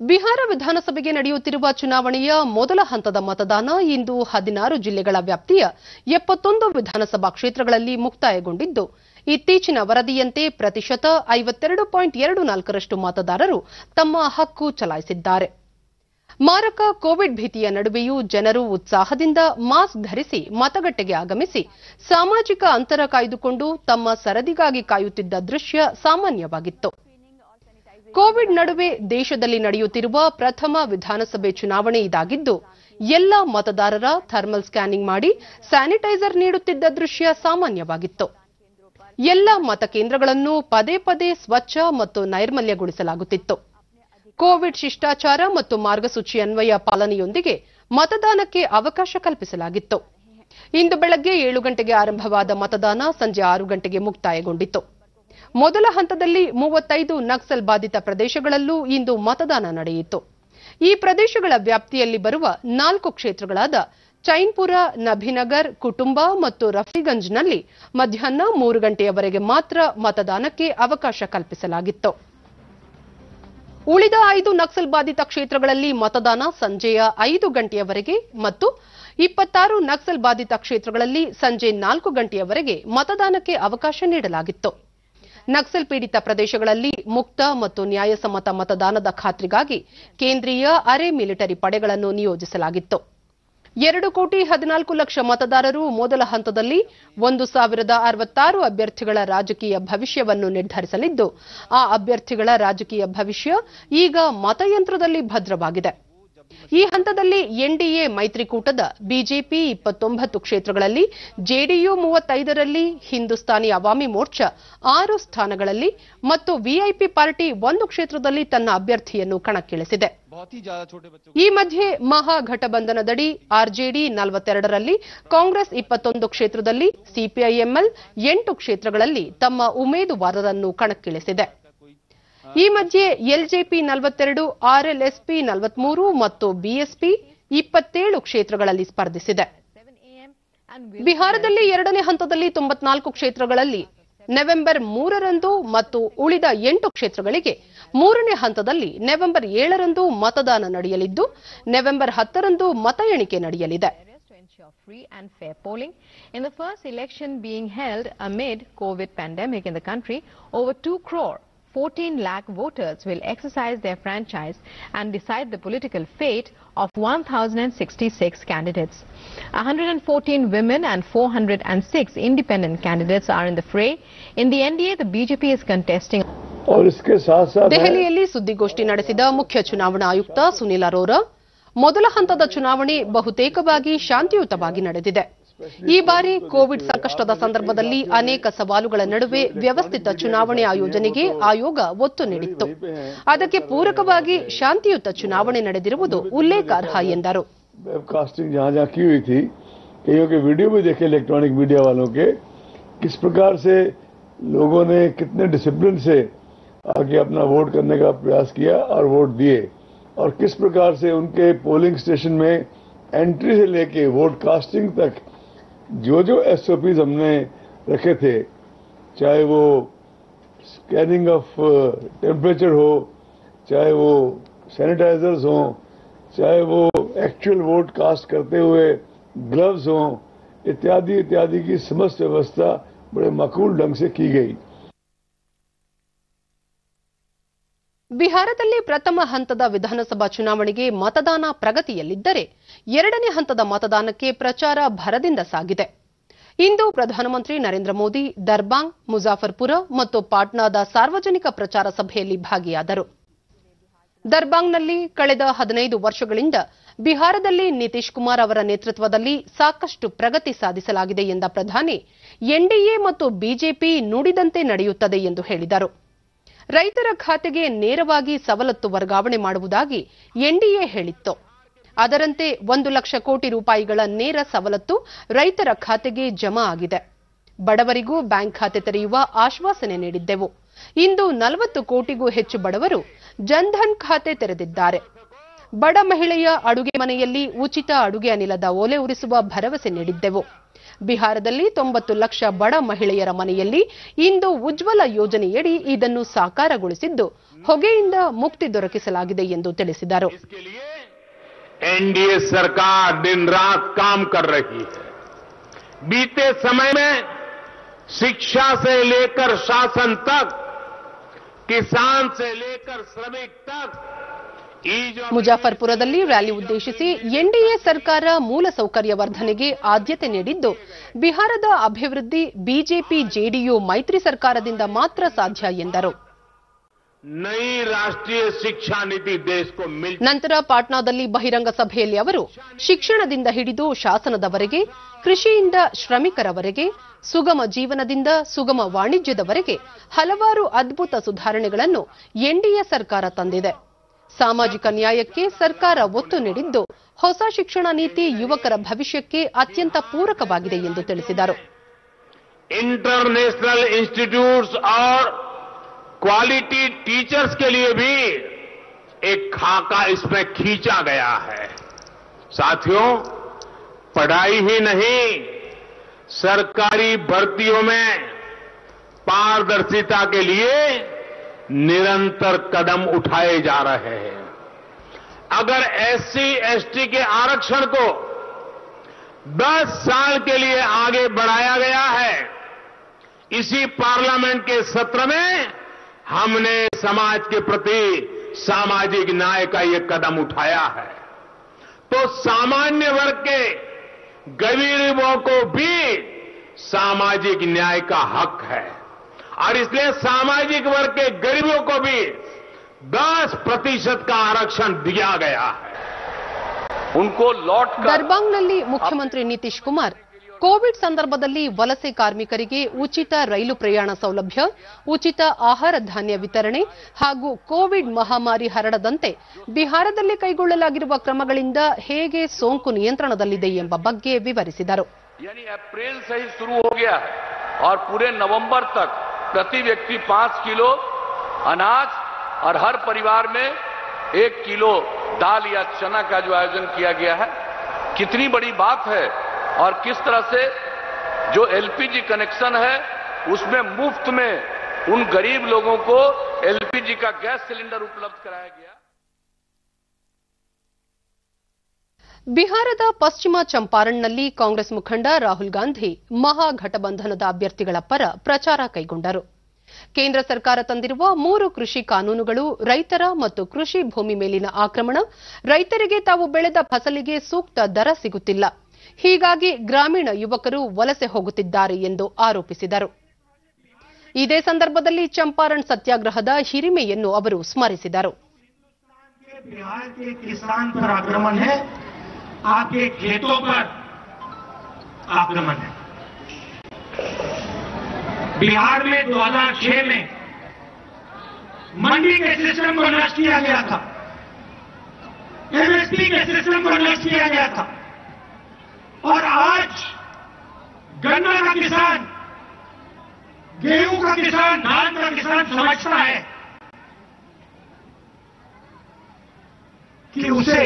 ಬಿಹಾರ ವಿಧಾನಸಭೆಗೆ ನಡೆಯುತ್ತಿರುವ ಚುನಾವಣೆಯ ಮೊದಲ ಹಂತದ ಮತದಾನ ಇಂದು ಹದಿನಾರು ಜಿಲ್ಲೆಗಳ ವ್ಯಾಪ್ತಿಯ ಎಪ್ಪತ್ತೊಂದು ವಿಧಾನಸಭಾ ಕ್ಷೇತ್ರಗಳಲ್ಲಿ ಮುಕ್ತಾಯಗೊಂಡಿದ್ದು, ಇತ್ತೀಚಿನ ವರದಿಯಂತೆ ಪ್ರತಿಶತ ಐವತ್ತೆರಡು ಪಾಯಿಂಟ್ ಎರಡು ನಾಲ್ಕರಷ್ಟು ಮತದಾರರು ತಮ್ಮ ಹಕ್ಕು ಚಲಾಯಿಸಿದ್ದಾರೆ. ಮಾರಕ ಕೋವಿಡ್ ಭೀತಿಯ ನಡುವೆಯೂ ಜನರು ಉತ್ಸಾಹದಿಂದ ಮಾಸ್ಕ್ ಧರಿಸಿ, ಮತಗಟ್ಟೆಗೆ ಆಗಮಿಸಿ, ಸಾಮಾಜಿಕ ಅಂತರ ಕಾಯ್ದುಕೊಂಡು ತಮ್ಮ ಸರದಿಗಾಗಿ ಕಾಯುತ್ತಿದ್ದ ದೃಶ್ಯ ಸಾಮಾನ್ಯವಾಗಿತ್ತು. ಕೋವಿಡ್ ನಡುವೆ ದೇಶದಲ್ಲಿ ನಡೆಯುತ್ತಿರುವ ಪ್ರಥಮ ವಿಧಾನಸಭೆ ಚುನಾವಣೆ ಇದಾಗಿದ್ದು, ಎಲ್ಲ ಮತದಾರರ ಥರ್ಮಲ್ ಸ್ಕ್ಯಾನಿಂಗ್ ಮಾಡಿ ಸ್ಯಾನಿಟೈಸರ್ ನೀಡುತ್ತಿದ್ದ ದೃಶ್ಯ ಸಾಮಾನ್ಯವಾಗಿತ್ತು. ಎಲ್ಲ ಮತಕೇಂದ್ರಗಳನ್ನು ಪದೇ ಪದೇ ಸ್ವಚ್ಛ ಮತ್ತು ನೈರ್ಮಲ್ಯಗೊಳಿಸಲಾಗುತ್ತಿತ್ತು. ಕೋವಿಡ್ ಶಿಷ್ಟಾಚಾರ ಮತ್ತು ಮಾರ್ಗಸೂಚಿ ಅನ್ವಯ ಪಾಲನೆಯೊಂದಿಗೆ ಮತದಾನಕ್ಕೆ ಅವಕಾಶ ಕಲ್ಪಿಸಲಾಗಿತ್ತು. ಇಂದು ಬೆಳಗ್ಗೆ ಏಳು ಗಂಟೆಗೆ ಆರಂಭವಾದ ಮತದಾನ ಸಂಜೆ ಆರು ಗಂಟೆಗೆ ಮುಕ್ತಾಯಗೊಂಡಿತು ಮೊದಲ ಹಂತದಲ್ಲಿ ಮೂವತ್ತೈದು ನಕ್ಸಲ್ ಬಾಧಿತ ಪ್ರದೇಶಗಳಲ್ಲೂ ಇಂದು ಮತದಾನ ನಡೆಯಿತು. ಈ ಪ್ರದೇಶಗಳ ವ್ಯಾಪ್ತಿಯಲ್ಲಿ ಬರುವ ನಾಲ್ಕು ಕ್ಷೇತ್ರಗಳಾದ ಚೈನ್ಪುರ, ನಭಿನಗರ್, ಕುಟುಂಬ ಮತ್ತು ರಫಿಗಂಜ್ನಲ್ಲಿ ಮಧ್ಯಾಹ್ನ ಮೂರು ಗಂಟೆಯವರೆಗೆ ಮಾತ್ರ ಮತದಾನಕ್ಕೆ ಅವಕಾಶ ಕಲ್ಪಿಸಲಾಗಿತ್ತು. ಉಳಿದ ಐದು ನಕ್ಸಲ್ ಬಾಧಿತ ಕ್ಷೇತ್ರಗಳಲ್ಲಿ ಮತದಾನ ಸಂಜೆಯ ಐದು ಗಂಟೆಯವರೆಗೆ ಮತ್ತು ಇಪ್ಪತ್ತಾರು ನಕ್ಸಲ್ ಬಾಧಿತ ಕ್ಷೇತ್ರಗಳಲ್ಲಿ ಸಂಜೆ ನಾಲ್ಕು ಗಂಟೆಯವರೆಗೆ ಮತದಾನಕ್ಕೆ ಅವಕಾಶ ನೀಡಲಾಗಿತ್ತು. ನಕ್ಸಲ್ ಪೀಡಿತ ಪ್ರದೇಶಗಳಲ್ಲಿ ಮುಕ್ತ ಮತ್ತು ನ್ಯಾಯಸಮ್ಮತ ಮತದಾನದ ಖಾತ್ರಿಗಾಗಿ ಕೇಂದ್ರೀಯ ಅರೆ ಮಿಲಿಟರಿ ಪಡೆಗಳನ್ನು ನಿಯೋಜಿಸಲಾಗಿತ್ತು. ಎರಡು ಕೋಟಿ ಹದಿನಾಲ್ಕು ಲಕ್ಷ ಮತದಾರರು ಮೊದಲ ಹಂತದಲ್ಲಿ ಒಂದು ಸಾವಿರದ ಅರವತ್ತಾರು ಅಭ್ಯರ್ಥಿಗಳ ರಾಜಕೀಯ ಭವಿಷ್ಯವನ್ನು ನಿರ್ಧರಿಸಲಿದ್ದು, ಆ ಅಭ್ಯರ್ಥಿಗಳ ರಾಜಕೀಯ ಭವಿಷ್ಯ ಈಗ ಮತಯಂತ್ರದಲ್ಲಿ ಭದ್ರವಾಗಿದೆ. ಈ ಹಂತದಲ್ಲಿ ಎನ್ಡಿಎ ಮೈತ್ರಿಕೂಟದ ಬಿಜೆಪಿ ಇಪ್ಪತ್ತೊಂಬತ್ತು ಕ್ಷೇತ್ರಗಳಲ್ಲಿ ಜೆಡಿಯು ಮೂವತ್ತೈದರಲ್ಲಿ, ಹಿಂದೂಸ್ತಾನಿ ಅವಾಮಿ ಮೋರ್ಚಾ ಆರು ಸ್ಥಾನಗಳಲ್ಲಿ ಮತ್ತು ವಿಐಪಿ ಪಾರ್ಟಿ ಒಂದು ಕ್ಷೇತ್ರದಲ್ಲಿ ತನ್ನ ಅಭ್ಯರ್ಥಿಯನ್ನು ಕಣಕ್ಕಿಳಿಸಿದೆ. ಈ ಮಧ್ಯೆ ಮಹಾಘಟಬಂಧನದಡಿ ಆರ್ಜೆಡಿ ನಲವತ್ತೆರಡರಲ್ಲಿ ಕಾಂಗ್ರೆಸ್ ಇಪ್ಪತ್ತೊಂದು ಕ್ಷೇತ್ರದಲ್ಲಿ ಸಿಪಿಐಎಂಎಲ್ ಎಂಟು ಕ್ಷೇತ್ರಗಳಲ್ಲಿ ತಮ್ಮ ಉಮೇದುವಾರರನ್ನು ಕಣಕ್ಕಿಳಿಸಿದೆ. ಈ ಮಧ್ಯೆ ಎಲ್ಜೆಪಿ ನಲವತ್ತೆರಡು ಆರ್ಎಲ್ಎಸ್ಪಿ ನಲವತ್ಮೂರು ಮತ್ತು ಬಿಎಸ್ಪಿ ಇಪ್ಪತ್ತೇಳು ಕ್ಷೇತ್ರಗಳಲ್ಲಿ ಸ್ಪರ್ಧಿಸಿದೆ. ಬಿಹಾರದಲ್ಲಿ ಎರಡನೇ ಹಂತದಲ್ಲಿ ತೊಂಬತ್ನಾಲ್ಕು ಕ್ಷೇತ್ರಗಳಲ್ಲಿ ನವೆಂಬರ್ ಮೂರರಂದು ಮತ್ತು ಉಳಿದ ಎಂಟು ಕ್ಷೇತ್ರಗಳಿಗೆ ಮೂರನೇ ಹಂತದಲ್ಲಿ ನವೆಂಬರ್ ಏಳರಂದು ಮತದಾನ ನಡೆಯಲಿದ್ದು ನವೆಂಬರ್ ಹತ್ತರಂದು ಮತ ಎಣಿಕೆ ನಡೆಯಲಿದೆ of free and fair polling. In the first election being held amid COVID pandemic in the country, over 2 crore 14 lakh voters will exercise their franchise and decide the political fate of 1,066 candidates. 114 women and 406 independent candidates are in the fray. In the NDA, the BJP is contesting. ದೆಹಲಿಯಲ್ಲಿ ಸುದ್ದಿಗೋಷ್ಠಿ ನಡೆಸಿದ ಮುಖ್ಯ ಚುನಾವಣಾ ಆಯುಕ್ತ ಸುನಿಲ್ ಅರೋರಾ ಮೊದಲ ಹಂತದ ಚುನಾವಣೆ ಬಹುತೇಕವಾಗಿ ಶಾಂತಿಯುತವಾಗಿ ನಡೆದಿದೆ ಈ ಬಾರಿ ಕೋವಿಡ್ ಸಂಕಷ್ಟದ ಸಂದರ್ಭದಲ್ಲಿ ಅನೇಕ ಸವಾಲುಗಳ ನಡುವೆ ವ್ಯವಸ್ಥಿತ ಚುನಾವಣೆ ಆಯೋಜನೆಗೆ ಆಯೋಗ ಒತ್ತು ನೀಡಿತ್ತು ಅದಕ್ಕೆ ಪೂರಕವಾಗಿ ಶಾಂತಿಯುತ ಚುನಾವಣೆ ನಡೆದಿರುವುದು ಉಲ್ಲೇಖಾರ್ಹ ಎಂದರು वेबकास्टिंग जहां जहां की हुई थी कईयों के वीडियो भी देखे इलेक्ट्रॉनिक मीडिया वालों के किस प्रकार से लोगों ने कितने डिसिप्लिन से आगे अपना वोट करने का प्रयास किया और वोट दिए और किस प्रकार से उनके पोलिंग स्टेशन में एंट्री से लेके वोट कास्टिंग तक जो जो एसओपीज हमने रखे थे चाहे वो स्कैनिंग ऑफ टेम्परेचर हो चाहे वो सैनिटाइजर्स हों चाहे वो एक्चुअल वोट कास्ट करते हुए ग्लव्स हों इत्यादि इत्यादि की समस्त व्यवस्था बड़े मकूल ढंग से की गई ಬಿಹಾರದಲ್ಲಿ ಪ್ರಥಮ ಹಂತದ ವಿಧಾನಸಭಾ ಚುನಾವಣೆಗೆ ಮತದಾನ ಪ್ರಗತಿಯಲ್ಲಿದ್ದರೆ ಎರಡನೇ ಹಂತದ ಮತದಾನಕ್ಕೆ ಪ್ರಚಾರ ಭರದಿಂದ ಸಾಗಿದೆ. ಇಂದು ಪ್ರಧಾನಮಂತ್ರಿ ನರೇಂದ್ರ ಮೋದಿ, ದರ್ಬಾಂಗ್, ಮುಜಾಫರ್ಪುರ ಮತ್ತು ಪಾಟ್ನಾದ ಸಾರ್ವಜನಿಕ ಪ್ರಚಾರ ಸಭೆಯಲ್ಲಿ ಭಾಗಿಯಾದರು. ದರ್ಬಾಂಗ್ನಲ್ಲಿ ಕಳೆದ ಹದಿನೈದು ವರ್ಷಗಳಿಂದ ಬಿಹಾರದಲ್ಲಿ ನಿತೀಶ್ ಕುಮಾರ್ ಅವರ ನೇತೃತ್ವದಲ್ಲಿ ಸಾಕಷ್ಟು ಪ್ರಗತಿ ಸಾಧಿಸಲಾಗಿದೆ ಎಂದ ಪ್ರಧಾನಿ, ಎನ್ಡಿಎ ಮತ್ತು ಬಿಜೆಪಿ ನುಡಿದಂತೆ ನಡೆಯುತ್ತದೆ ಎಂದು ಹೇಳಿದರು. ರೈತರ ಖಾತೆಗೆ ನೇರವಾಗಿ ಸವಲತ್ತು ವರ್ಗಾವಣೆ ಮಾಡುವುದಾಗಿ ಎನ್ಡಿಎ ಹೇಳಿತ್ತು. ಅದರಂತೆ ಒಂದು ಲಕ್ಷ ಕೋಟಿ ರೂಪಾಯಿಗಳ ನೇರ ಸವಲತ್ತು ರೈತರ ಖಾತೆಗೆ ಜಮಾ ಆಗಿದೆ. ಬಡವರಿಗೂ ಬ್ಯಾಂಕ್ ಖಾತೆ ತೆರೆಯುವ ಆಶ್ವಾಸನೆ ನೀಡಿದ್ದೆವು. ಇಂದು ನಲವತ್ತು ಕೋಟಿಗೂ ಹೆಚ್ಚು ಬಡವರು ಜನ್ಧನ್ ಖಾತೆ ತೆರೆದಿದ್ದಾರೆ. ಬಡ ಮಹಿಳೆಯ ಅಡುಗೆ ಮನೆಯಲ್ಲಿ ಉಚಿತ ಅಡುಗೆ ಅನಿಲದ ಒಲೆ ಉರಿಸುವ ಭರವಸೆ ನೀಡಿದ್ದೆವು. ಬಿಹಾರದಲ್ಲಿ ತೊಂಬತ್ತು ಲಕ್ಷ ಬಡ ಮಹಿಳೆಯರ ಮನೆಯಲ್ಲಿ ಇಂದು ಉಜ್ವಲ ಯೋಜನೆಯಡಿ ಇದನ್ನು ಸಾಕಾರಗೊಳಿಸಿದ್ದು ಹೊಗೆಯಿಂದ ಮುಕ್ತಿ ದೊರಕಿಸಲಾಗಿದೆ ಎಂದು ತಿಳಿಸಿದರು. एनडीए सरकार दिन रात काम कर रही है बीते समय में शिक्षा से लेकर शासन तक किसान से लेकर श्रमिक तक ईज ऑफ ಮುಜಾಫರ್ಪುರದಲ್ಲಿ ರ್ಯಾಲಿ ಉದ್ದೇಶಿಸಿ ಎನ್ಡಿಎ ಸರ್ಕಾರ ಮೂಲಸೌಕರ್ಯ ವರ್ಧನೆಗೆ ಆದ್ಯತೆ ನೀಡಿದ್ದು ಬಿಹಾರದ ಅಭಿವೃದ್ಧಿ ಬಿಜೆಪಿ ಜೆಡಿಯು ಮೈತ್ರಿ ಸರ್ಕಾರದಿಂದ ಮಾತ್ರ ಸಾಧ್ಯ ಎಂದರು ನಂತರ ಪಾಟ್ನಾದಲ್ಲಿ ಬಹಿರಂಗ ಸಭೆಯಲ್ಲಿ ಅವರು ಶಿಕ್ಷಣದಿಂದ ಹಿಡಿದು ಶಾಸನದವರೆಗೆ ಕೃಷಿಯಿಂದ ಶ್ರಮಿಕರವರೆಗೆ ಸುಗಮ ಜೀವನದಿಂದ ಸುಗಮ ವಾಣಿಜ್ಯದವರೆಗೆ ಹಲವಾರು ಅದ್ಭುತ ಸುಧಾರಣೆಗಳನ್ನು ಎನ್ಡಿಎ ಸರ್ಕಾರ ತಂದಿದೆ. ಸಾಮಾಜಿಕ ನ್ಯಾಯಕ್ಕೆ ಸರ್ಕಾರ ಒತ್ತು ನೀಡಿದ್ದು ಹೊಸ ಶಿಕ್ಷಣ ನೀತಿ ಯುವಕರ ಭವಿಷ್ಯಕ್ಕೆ ಅತ್ಯಂತ ಪೂರಕವಾಗಿದೆ ಎಂದು ತಿಳಿಸಿದರು. International institutes are quality teachers के लिए भी एक खाका इसमें खींचा गया है। साथियों, पढ़ाई ही नहीं, सरकारी भर्तियों में पारदर्शिता के लिए निरंतर कदम उठाए जा रहे हैं। अगर एससी, एसटी के आरक्षण को 10 साल के लिए आगे बढ़ाया गया है, इसी पार्लियामेंट के सत्र में हमने समाज के प्रति सामाजिक न्याय का ये कदम उठाया है तो सामान्य वर्ग के गरीबों को भी सामाजिक न्याय का हक है और इसलिए सामाजिक वर्ग के गरीबों को भी 10 प्रतिशत का आरक्षण दिया गया है उनको लौट कर ದರ್ಬಾಂಗ್ನಲ್ಲಿ ಮುಖ್ಯಮಂತ್ರಿ ನಿತೀಶ್ ಕುಮಾರ್ ಕೋವಿಡ್ ಸಂದರ್ಭದಲ್ಲಿ ವಲಸೆ ಕಾರ್ಮಿಕರಿಗೆ ಉಚಿತ ರೈಲು ಪ್ರಯಾಣ ಸೌಲಭ್ಯ ಉಚಿತ ಆಹಾರ ಧಾನ್ಯ ವಿತರಣೆ ಹಾಗೂ ಕೋವಿಡ್ ಮಹಾಮಾರಿ ಹರಡದಂತೆ ಬಿಹಾರದಲ್ಲಿ ಕೈಗೊಳ್ಳಲಾಗಿರುವ ಕ್ರಮಗಳಿಂದ ಹೇಗೆ ಸೋಂಕು ನಿಯಂತ್ರಣದಲ್ಲಿದೆ ಎಂಬ ಬಗ್ಗೆ ವಿವರಿಸಿದರು यानी अप्रैल से ही शुरू हो गया है और पूरे नवंबर तक प्रति व्यक्ति पांच किलो अनाज और हर परिवार में एक किलो दाल या चना का जो आयोजन किया गया है कितनी बड़ी बात है और किस तरह से जो एलपीजी कनेक्शन है उसमें मुफ्त में उन गरीब लोगों को एलपीजी का गैस सिलेंडर उपलब्ध कराया गया ಬಿಹಾರದ ಪಶ್ಚಿಮ ಚಂಪಾರಣ್ನಲ್ಲಿ ಕಾಂಗ್ರೆಸ್ ಮುಖಂಡ ರಾಹುಲ್ ಗಾಂಧಿ ಮಹಾಘಟಬಂಧನದ ಅಭ್ಯರ್ಥಿಗಳ ಪರ ಪ್ರಚಾರ ಕೈಗೊಂಡರು ಕೇಂದ್ರ ಸರ್ಕಾರ ತಂದಿರುವ ಮೂರು ಕೃಷಿ ಕಾನೂನುಗಳು ರೈತರ ಮತ್ತು ಕೃಷಿ ಭೂಮಿ ಮೇಲಿನ ಆಕ್ರಮಣ ರೈತರಿಗೆ ತಾವು ಬೆಳೆದ ಫಸಲಿಗೆ ಸೂಕ್ತ ದರ ಸಿಗುತ್ತಿಲ್ಲ ಹೀಗಾಗಿ ಗ್ರಾಮೀಣ ಯುವಕರು ವಲಸೆ ಹೋಗುತ್ತಿದ್ದಾರೆ ಎಂದು ಆರೋಪಿಸಿದರು ಇದೇ ಸಂದರ್ಭದಲ್ಲಿ ಚಂಪಾರಣ್ ಸತ್ಯಾಗ್ರಹದ ಹಿರಿಮೆಯನ್ನು ಅವರು ಸ್ಮರಿಸಿದರು बिहार के किसान पर आक्रमण है आपके खेतों पर आक्रमण है बिहार में 2006 में मंडी के सिस्टम को नष्ट किया गया था एमएसपी के सिस्टम को नष्ट किया गया था और आज गन्ना का किसान, गेहूँ का किसान, धान का किसान समझता है कि उसे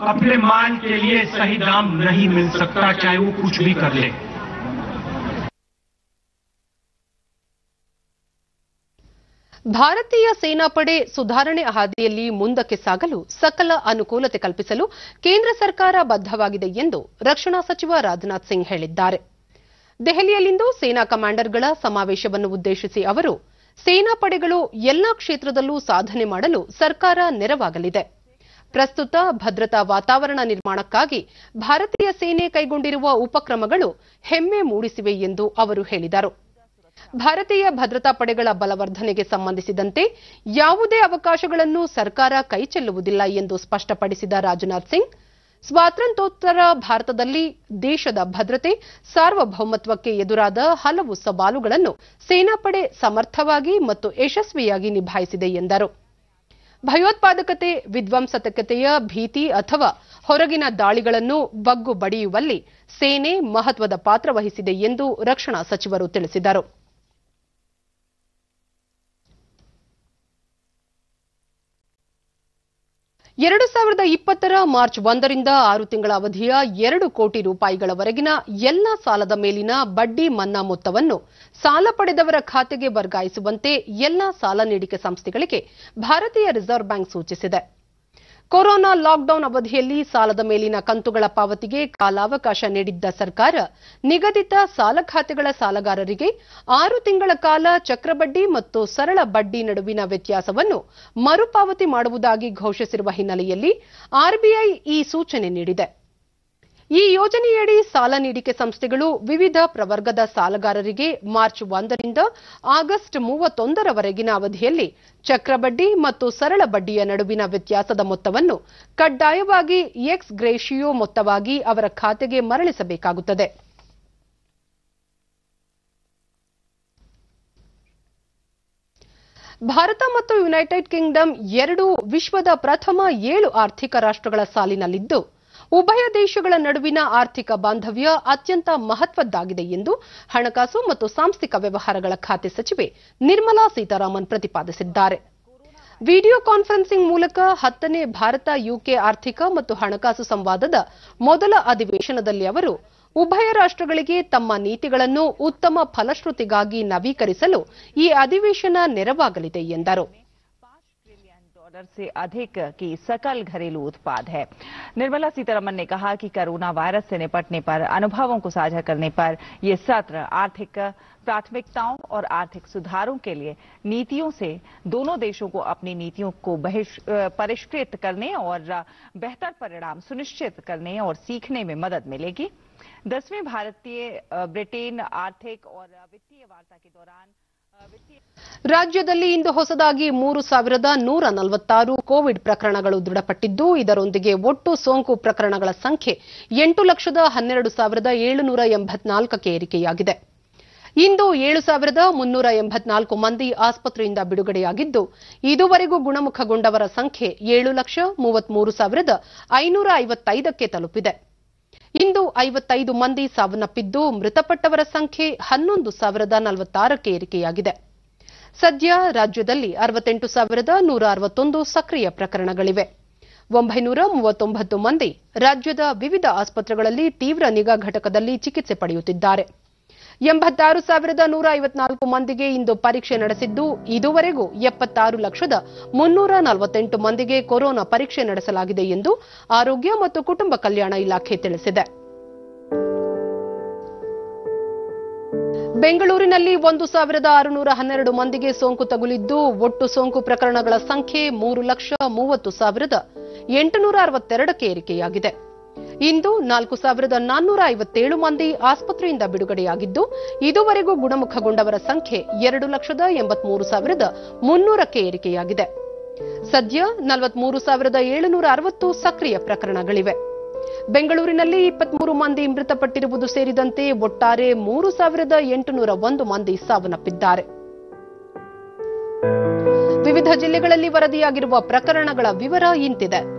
अपने मान के लिए सही दाम नहीं मिल सकता, चाहे वो कुछ भी कर ले। ಭಾರತೀಯ ಸೇನಾಪಡೆ ಸುಧಾರಣೆ ಹಾದಿಯಲ್ಲಿ ಮುಂದಕ್ಕೆ ಸಾಗಲು ಸಕಲ ಅನುಕೂಲತೆ ಕಲ್ಪಿಸಲು ಕೇಂದ್ರ ಸರ್ಕಾರ ಬದ್ಧವಾಗಿದೆ ಎಂದು ರಕ್ಷಣಾ ಸಚಿವ ರಾಜನಾಥ್ ಸಿಂಗ್ ಹೇಳಿದ್ದಾರೆ. ದೆಹಲಿಯಲ್ಲಿಂದು ಸೇನಾ ಕಮಾಂಡರ್ಗಳ ಸಮಾವೇಶವನ್ನು ಉದ್ದೇಶಿಸಿ ಅವರು, ಸೇನಾಪಡೆಗಳು ಎಲ್ಲಾ ಕ್ಷೇತ್ರದಲ್ಲೂ ಸಾಧನೆ ಮಾಡಲು ಸರ್ಕಾರ ನೆರವಾಗಲಿದೆ. ಪ್ರಸ್ತುತ ಭದ್ರತಾ ವಾತಾವರಣ ನಿರ್ಮಾಣಕ್ಕಾಗಿ ಭಾರತೀಯ ಸೇನೆ ಕೈಗೊಂಡಿರುವ ಉಪಕ್ರಮಗಳು ಹೆಮ್ಮೆ ಮೂಡಿಸಿವೆ ಎಂದು ಅವರು ಹೇಳಿದರು. ಭಾರತೀಯ ಭದ್ರತಾ ಪಡೆಗಳ ಬಲವರ್ಧನೆಗೆ ಸಂಬಂಧಿಸಿದಂತೆ ಯಾವುದೇ ಅವಕಾಶಗಳನ್ನು ಸರ್ಕಾರ ಕೈಚೆಲ್ಲುವುದಿಲ್ಲ ಎಂದು ಸ್ಪಷ್ಟಪಡಿಸಿದ ರಾಜನಾಥ್ ಸಿಂಗ್, ಸ್ವಾತಂತ್ರ್ಯೋತ್ತರ ಭಾರತದಲ್ಲಿ ದೇಶದ ಭದ್ರತೆ, ಸಾರ್ವಭೌಮತ್ವಕ್ಕೆ ಎದುರಾದ ಹಲವು ಸವಾಲುಗಳನ್ನು ಸೇನಾಪಡೆ ಸಮರ್ಥವಾಗಿ ಮತ್ತು ಯಶಸ್ವಿಯಾಗಿ ನಿಭಾಯಿಸಿದೆ ಎಂದರು. ಭಯೋತ್ಪಾದಕತೆ, ವಿಧ್ವಂಸಕತೆಯ ಭೀತಿ ಅಥವಾ ಹೊರಗಿನ ದಾಳಿಗಳನ್ನು ಬಗ್ಗು ಬಡಿಯುವಲ್ಲಿ ಸೇನೆ ಮಹತ್ವದ ಪಾತ್ರ ವಹಿಸಿದೆ ಎಂದು ರಕ್ಷಣಾ ಸಚಿವರು ತಿಳಿಸಿದರು. ಎರಡು ಸಾವಿರದ ಇಪ್ಪತ್ತರ ಮಾರ್ಚ್ ಒಂದರಿಂದ ಆರು ತಿಂಗಳ ಅವಧಿಯ ಎರಡು ಕೋಟಿ ರೂಪಾಯಿಗಳವರೆಗಿನ ಎಲ್ಲಾ ಸಾಲದ ಮೇಲಿನ ಬಡ್ಡಿ ಮನ್ನಾ ಮೊತ್ತವನ್ನು ಸಾಲ ಪಡೆದವರ ಖಾತೆಗೆ ವರ್ಗಾಯಿಸುವಂತೆ ಎಲ್ಲಾ ಸಾಲ ನೀಡಿಕೆ ಸಂಸ್ಥೆಗಳಿಗೆ ಭಾರತೀಯ ರಿಸರ್ವ್ ಬ್ಯಾಂಕ್ ಸೂಚಿಸಿದೆ. ಕೊರೋನಾ ಲಾಕ್ಡೌನ್ ಅವಧಿಯಲ್ಲಿ ಸಾಲದ ಮೇಲಿನ ಕಂತುಗಳ ಪಾವತಿಗೆ ಕಾಲಾವಕಾಶ ನೀಡಿದ್ದ ಸರ್ಕಾರ ನಿಗದಿತ ಸಾಲ ಖಾತೆಗಳ ಸಾಲಗಾರರಿಗೆ ಆರು ತಿಂಗಳ ಕಾಲ ಚಕ್ರಬಡ್ಡಿ ಮತ್ತು ಸರಳ ಬಡ್ಡಿ ನಡುವಿನ ವ್ಯತ್ಯಾಸವನ್ನು ಮರುಪಾವತಿ ಮಾಡುವುದಾಗಿ ಘೋಷಿಸಿರುವ ಹಿನ್ನೆಲೆಯಲ್ಲಿ ಆರ್ಬಿಐ ಈ ಸೂಚನೆ ನೀಡಿದೆ. ಈ ಯೋಜನೆಯಡಿ ಸಾಲ ನೀಡಿಕೆ ಸಂಸ್ಥೆಗಳು ವಿವಿಧ ಪ್ರವರ್ಗದ ಸಾಲಗಾರರಿಗೆ ಮಾರ್ಚ್ ಒಂದರಿಂದ ಆಗಸ್ಟ್ ಮೂವತ್ತೊಂದರವರೆಗಿನ ಅವಧಿಯಲ್ಲಿ ಚಕ್ರಬಡ್ಡಿ ಮತ್ತು ಸರಳ ಬಡ್ಡಿಯ ನಡುವಿನ ವ್ಯತ್ಯಾಸದ ಮೊತ್ತವನ್ನು ಕಡ್ಡಾಯವಾಗಿ ಎಕ್ಸ್ ಗ್ರೇಷಿಯೋ ಮೊತ್ತವಾಗಿ ಅವರ ಖಾತೆಗೆ ಮರಳಿಸಬೇಕಾಗುತ್ತದೆ. ಭಾರತ ಮತ್ತು ಯುನೈಟೆಡ್ ಕಿಂಗ್ಡಮ್ ಎರಡೂ ವಿಶ್ವದ ಪ್ರಥಮ ಏಳು ಆರ್ಥಿಕ ರಾಷ್ಟ್ರಗಳ ಸಾಲಿನಲ್ಲಿದ್ದು ಉಭಯ ದೇಶಗಳ ನಡುವಿನ ಆರ್ಥಿಕ ಬಾಂಧವ್ಯ ಅತ್ಯಂತ ಮಹತ್ವದ್ದಾಗಿದೆ ಎಂದು ಹಣಕಾಸು ಮತ್ತು ಸಾಂಸ್ಥಿಕ ವ್ಯವಹಾರಗಳ ಖಾತೆ ಸಚಿವೆ ನಿರ್ಮಲಾ ಸೀತಾರಾಮನ್ ಪ್ರತಿಪಾದಿಸಿದ್ದಾರೆ. ವಿಡಿಯೋ ಕಾನ್ಫರೆನ್ಸಿಂಗ್ ಮೂಲಕ ಹತ್ತನೇ ಭಾರತ ಯುಕೆ ಆರ್ಥಿಕ ಮತ್ತು ಹಣಕಾಸು ಸಂವಾದದ ಮೊದಲ ಅಧಿವೇಶನದಲ್ಲಿ ಅವರು ಉಭಯ ರಾಷ್ಟ್ರಗಳಿಗೆ ತಮ್ಮ ನೀತಿಗಳನ್ನು ಉತ್ತಮ ಫಲಶ್ರುತಿಗಾಗಿ ನವೀಕರಿಸಲು ಈ ಅಧಿವೇಶನ ನೆರವಾಗಲಿದೆ ಎಂದರು. डॉलर से अधिक की सकल घरेलू उत्पाद है। निर्मला सीतारमन ने कहा कि कोरोना वायरस से निपटने पर, अनुभवों को साझा करने पर ये सत्र आर्थिक प्राथमिकताओं और आर्थिक सुधारों के लिए नीतियों से दोनों देशों को अपनी नीतियों को परिष्कृत करने और बेहतर परिणाम सुनिश्चित करने और सीखने में मदद मिलेगी। दसवीं भारतीय ब्रिटेन आर्थिक और वित्तीय वार्ता के दौरान ರಾಜ್ಯದಲ್ಲಿ ಇಂದು ಹೊಸದಾಗಿ ಮೂರು ಸಾವಿರದ ನೂರ ನಲವತ್ತಾರು ಕೋವಿಡ್ ಪ್ರಕರಣಗಳು ದೃಢಪಟ್ಟಿದ್ದು, ಇದರೊಂದಿಗೆ ಒಟ್ಟು ಸೋಂಕು ಪ್ರಕರಣಗಳ ಸಂಖ್ಯೆ ಎಂಟು ಲಕ್ಷದ ಹನ್ನೆರಡು ಸಾವಿರದ ಏಳುನೂರ ಎಂಬತ್ನಾಲ್ಕಕ್ಕೆ ಏರಿಕೆಯಾಗಿದೆ. ಇಂದು ಏಳು ಸಾವಿರದ ಮುನ್ನೂರ ಎಂಬತ್ನಾಲ್ಕು ಮಂದಿ ಆಸ್ಪತ್ರೆಯಿಂದ ಬಿಡುಗಡೆಯಾಗಿದ್ದು, ಇದುವರೆಗೂ ಗುಣಮುಖಗೊಂಡವರ ಸಂಖ್ಯೆ ಏಳು ಲಕ್ಷ ಮೂವತ್ಮೂರು ಸಾವಿರದ ಐನೂರ ಐವತ್ತೈದಕ್ಕೆ ತಲುಪಿದೆ. ಇಂದು ಐವತ್ತೈದು ಮಂದಿ ಸಾವನ್ನಪ್ಪಿದ್ದು ಮೃತಪಟ್ಟವರ ಸಂಖ್ಯೆ ಹನ್ನೊಂದು ಸಾವಿರದ ನಲವತ್ತಾರಕ್ಕೆ ಏರಿಕೆಯಾಗಿದೆ. ಸದ್ಯ ರಾಜ್ಯದಲ್ಲಿ ಅರವತ್ತೆಂಟು ಸಾವಿರದ ನೂರ ಅರವತ್ತೊಂದು ಸಕ್ರಿಯ ಪ್ರಕರಣಗಳಿವೆ. ಒಂಬೈನೂರ ಮೂವತ್ತೊಂಬತ್ತು ಮಂದಿ ರಾಜ್ಯದ ವಿವಿಧ ಆಸ್ಪತ್ರೆಗಳಲ್ಲಿ ತೀವ್ರ ನಿಗಾ ಘಟಕದಲ್ಲಿ ಚಿಕಿತ್ಸೆ ಪಡೆಯುತ್ತಿದ್ದಾರೆ. ಎಂಬತ್ತಾರು ಸಾವಿರದ ನೂರ ಐವತ್ನಾಲ್ಕು ಮಂದಿಗೆ ಇಂದು ಪರೀಕ್ಷೆ ನಡೆಸಿದ್ದು, ಇದುವರೆಗೂ ಎಪ್ಪತ್ತಾರು ಲಕ್ಷದ ಮುನ್ನೂರ ನಲವತ್ತೆಂಟು ಮಂದಿಗೆ ಕೊರೋನಾ ಪರೀಕ್ಷೆ ನಡೆಸಲಾಗಿದೆ ಎಂದು ಆರೋಗ್ಯ ಮತ್ತು ಕುಟುಂಬ ಕಲ್ಯಾಣ ಇಲಾಖೆ ತಿಳಿಸಿದೆ. ಬೆಂಗಳೂರಿನಲ್ಲಿ ಒಂದು ಸಾವಿರದ ಆರುನೂರ ಹನ್ನೆರಡು ಮಂದಿಗೆ ಸೋಂಕು ತಗುಲಿದ್ದು, ಒಟ್ಟು ಸೋಂಕು ಪ್ರಕರಣಗಳ ಸಂಖ್ಯೆ ಮೂರು ಲಕ್ಷ ಮೂವತ್ತು ಸಾವಿರದ ಎಂಟುನೂರ ಅರವತ್ತೆರಡಕ್ಕೆ ಏರಿಕೆಯಾಗಿದೆ. ಇಂದು ನಾಲ್ಕು ಸಾವಿರದ ನಾನ್ನೂರ ಐವತ್ತೇಳು ಮಂದಿ ಆಸ್ಪತ್ರೆಯಿಂದ ಬಿಡುಗಡೆಯಾಗಿದ್ದು, ಇದುವರೆಗೂ ಗುಣಮುಖಗೊಂಡವರ ಸಂಖ್ಯೆ ಎರಡು ಲಕ್ಷದ ಎಂಬತ್ಮೂರು ಸಾವಿರದ ಮುನ್ನೂರಕ್ಕೆ ಏರಿಕೆಯಾಗಿದೆ. ಸದ್ಯ ನಲವತ್ಮೂರು ಸಾವಿರದ ಏಳುನೂರ ಅರವತ್ತು ಸಕ್ರಿಯ ಪ್ರಕರಣಗಳಿವೆ. ಬೆಂಗಳೂರಿನಲ್ಲಿ ಇಪ್ಪತ್ಮೂರು ಮಂದಿ ಮೃತಪಟ್ಟಿರುವುದು ಸೇರಿದಂತೆ ಒಟ್ಟಾರೆ ಮೂರು ಸಾವಿರದ ಎಂಟುನೂರ ಒಂದು ಮಂದಿ ಸಾವನ್ನಪ್ಪಿದ್ದಾರೆ. ವಿವಿಧ ಜಿಲ್ಲೆಗಳಲ್ಲಿ ವರದಿಯಾಗಿರುವ ಪ್ರಕರಣಗಳ ವಿವರ ಇಂತಿದೆ.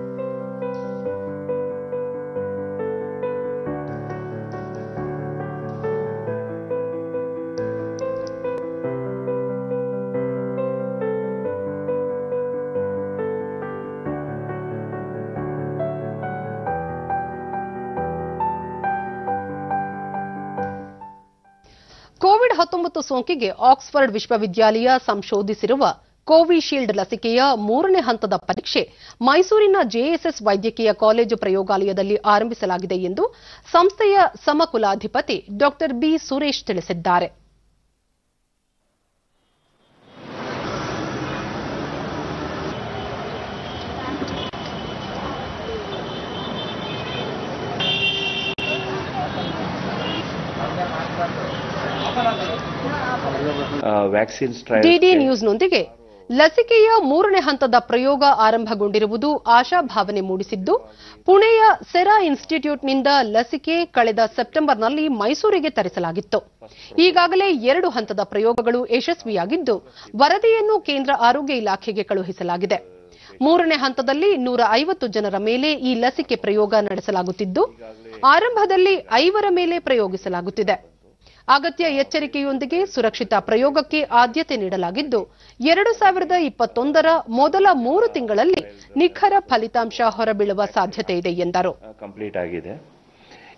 ಹತ್ತೊಂಬತ್ತು ಸೋಂಕಿಗೆ ಆಕ್ಸ್ಫರ್ಡ್ ವಿಶ್ವವಿದ್ಯಾಲಯ ಸಂಶೋಧಿಸಿರುವ ಕೋವಿಶೀಲ್ಡ್ ಲಸಿಕೆಯ ಮೂರನೇ ಹಂತದ ಪರೀಕ್ಷೆ ಮೈಸೂರಿನ ಜೆಎಸ್ಎಸ್ ವೈದ್ಯಕೀಯ ಕಾಲೇಜು ಪ್ರಯೋಗಾಲಯದಲ್ಲಿ ಆರಂಭಿಸಲಾಗಿದೆ ಎಂದು ಸಂಸ್ಥೆಯ ಸಮಕುಲಾಧಿಪತಿ ಡಾ ಬಿ ಸುರೇಶ್ ತಿಳಿಸಿದ್ದಾರೆ. ವ್ಯಾಕ್ಸಿನ್ಸ್ ಡಿಡಿ ನ್ಯೂಸ್ನೊಂದಿಗೆ ಲಸಿಕೆಯ ಮೂರನೇ ಹಂತದ ಪ್ರಯೋಗ ಆರಂಭಗೊಂಡಿರುವುದು ಆಶಾಭಾವನೆ ಮೂಡಿಸಿದ್ದು ಪುಣೆಯ ಸೆರಾ ಇನ್ಸ್ಟಿಟ್ಯೂಟ್ನಿಂದ ಲಸಿಕೆ ಕಳೆದ ಸೆಪ್ಟೆಂಬರ್ನಲ್ಲಿ ಮೈಸೂರಿಗೆ ತರಿಸಲಾಗಿತ್ತು. ಈಗಾಗಲೇ ಎರಡು ಹಂತದ ಪ್ರಯೋಗಗಳು ಯಶಸ್ವಿಯಾಗಿದ್ದು ವರದಿಯನ್ನು ಕೇಂದ್ರ ಆರೋಗ್ಯ ಇಲಾಖೆಗೆ ಕಳುಹಿಸಲಾಗಿದೆ. ಮೂರನೇ ಹಂತದಲ್ಲಿ ನೂರ ಐವತ್ತು ಜನರ ಮೇಲೆ ಈ ಲಸಿಕೆ ಪ್ರಯೋಗ ನಡೆಸಲಾಗುತ್ತಿದ್ದು ಆರಂಭದಲ್ಲಿ ಐವರ ಮೇಲೆ ಪ್ರಯೋಗಿಸಲಾಗುತ್ತಿದೆ. ಅಗತ್ಯ ಎಚ್ಚರಿಕೆಯೊಂದಿಗೆ ಸುರಕ್ಷಿತ ಪ್ರಯೋಗಕ್ಕೆ ಆದ್ಯತೆ ನೀಡಲಾಗಿದ್ದು, ಎರಡು ಸಾವಿರದ ಇಪ್ಪತ್ತೊಂದರ ಮೊದಲ ಮೂರು ತಿಂಗಳಲ್ಲಿ ನಿಖರ ಫಲಿತಾಂಶ ಹೊರಬೀಳುವ ಸಾಧ್ಯತೆ ಇದೆ ಎಂದರು. ಕಂಪ್ಲೀಟ್ ಆಗಿದೆ.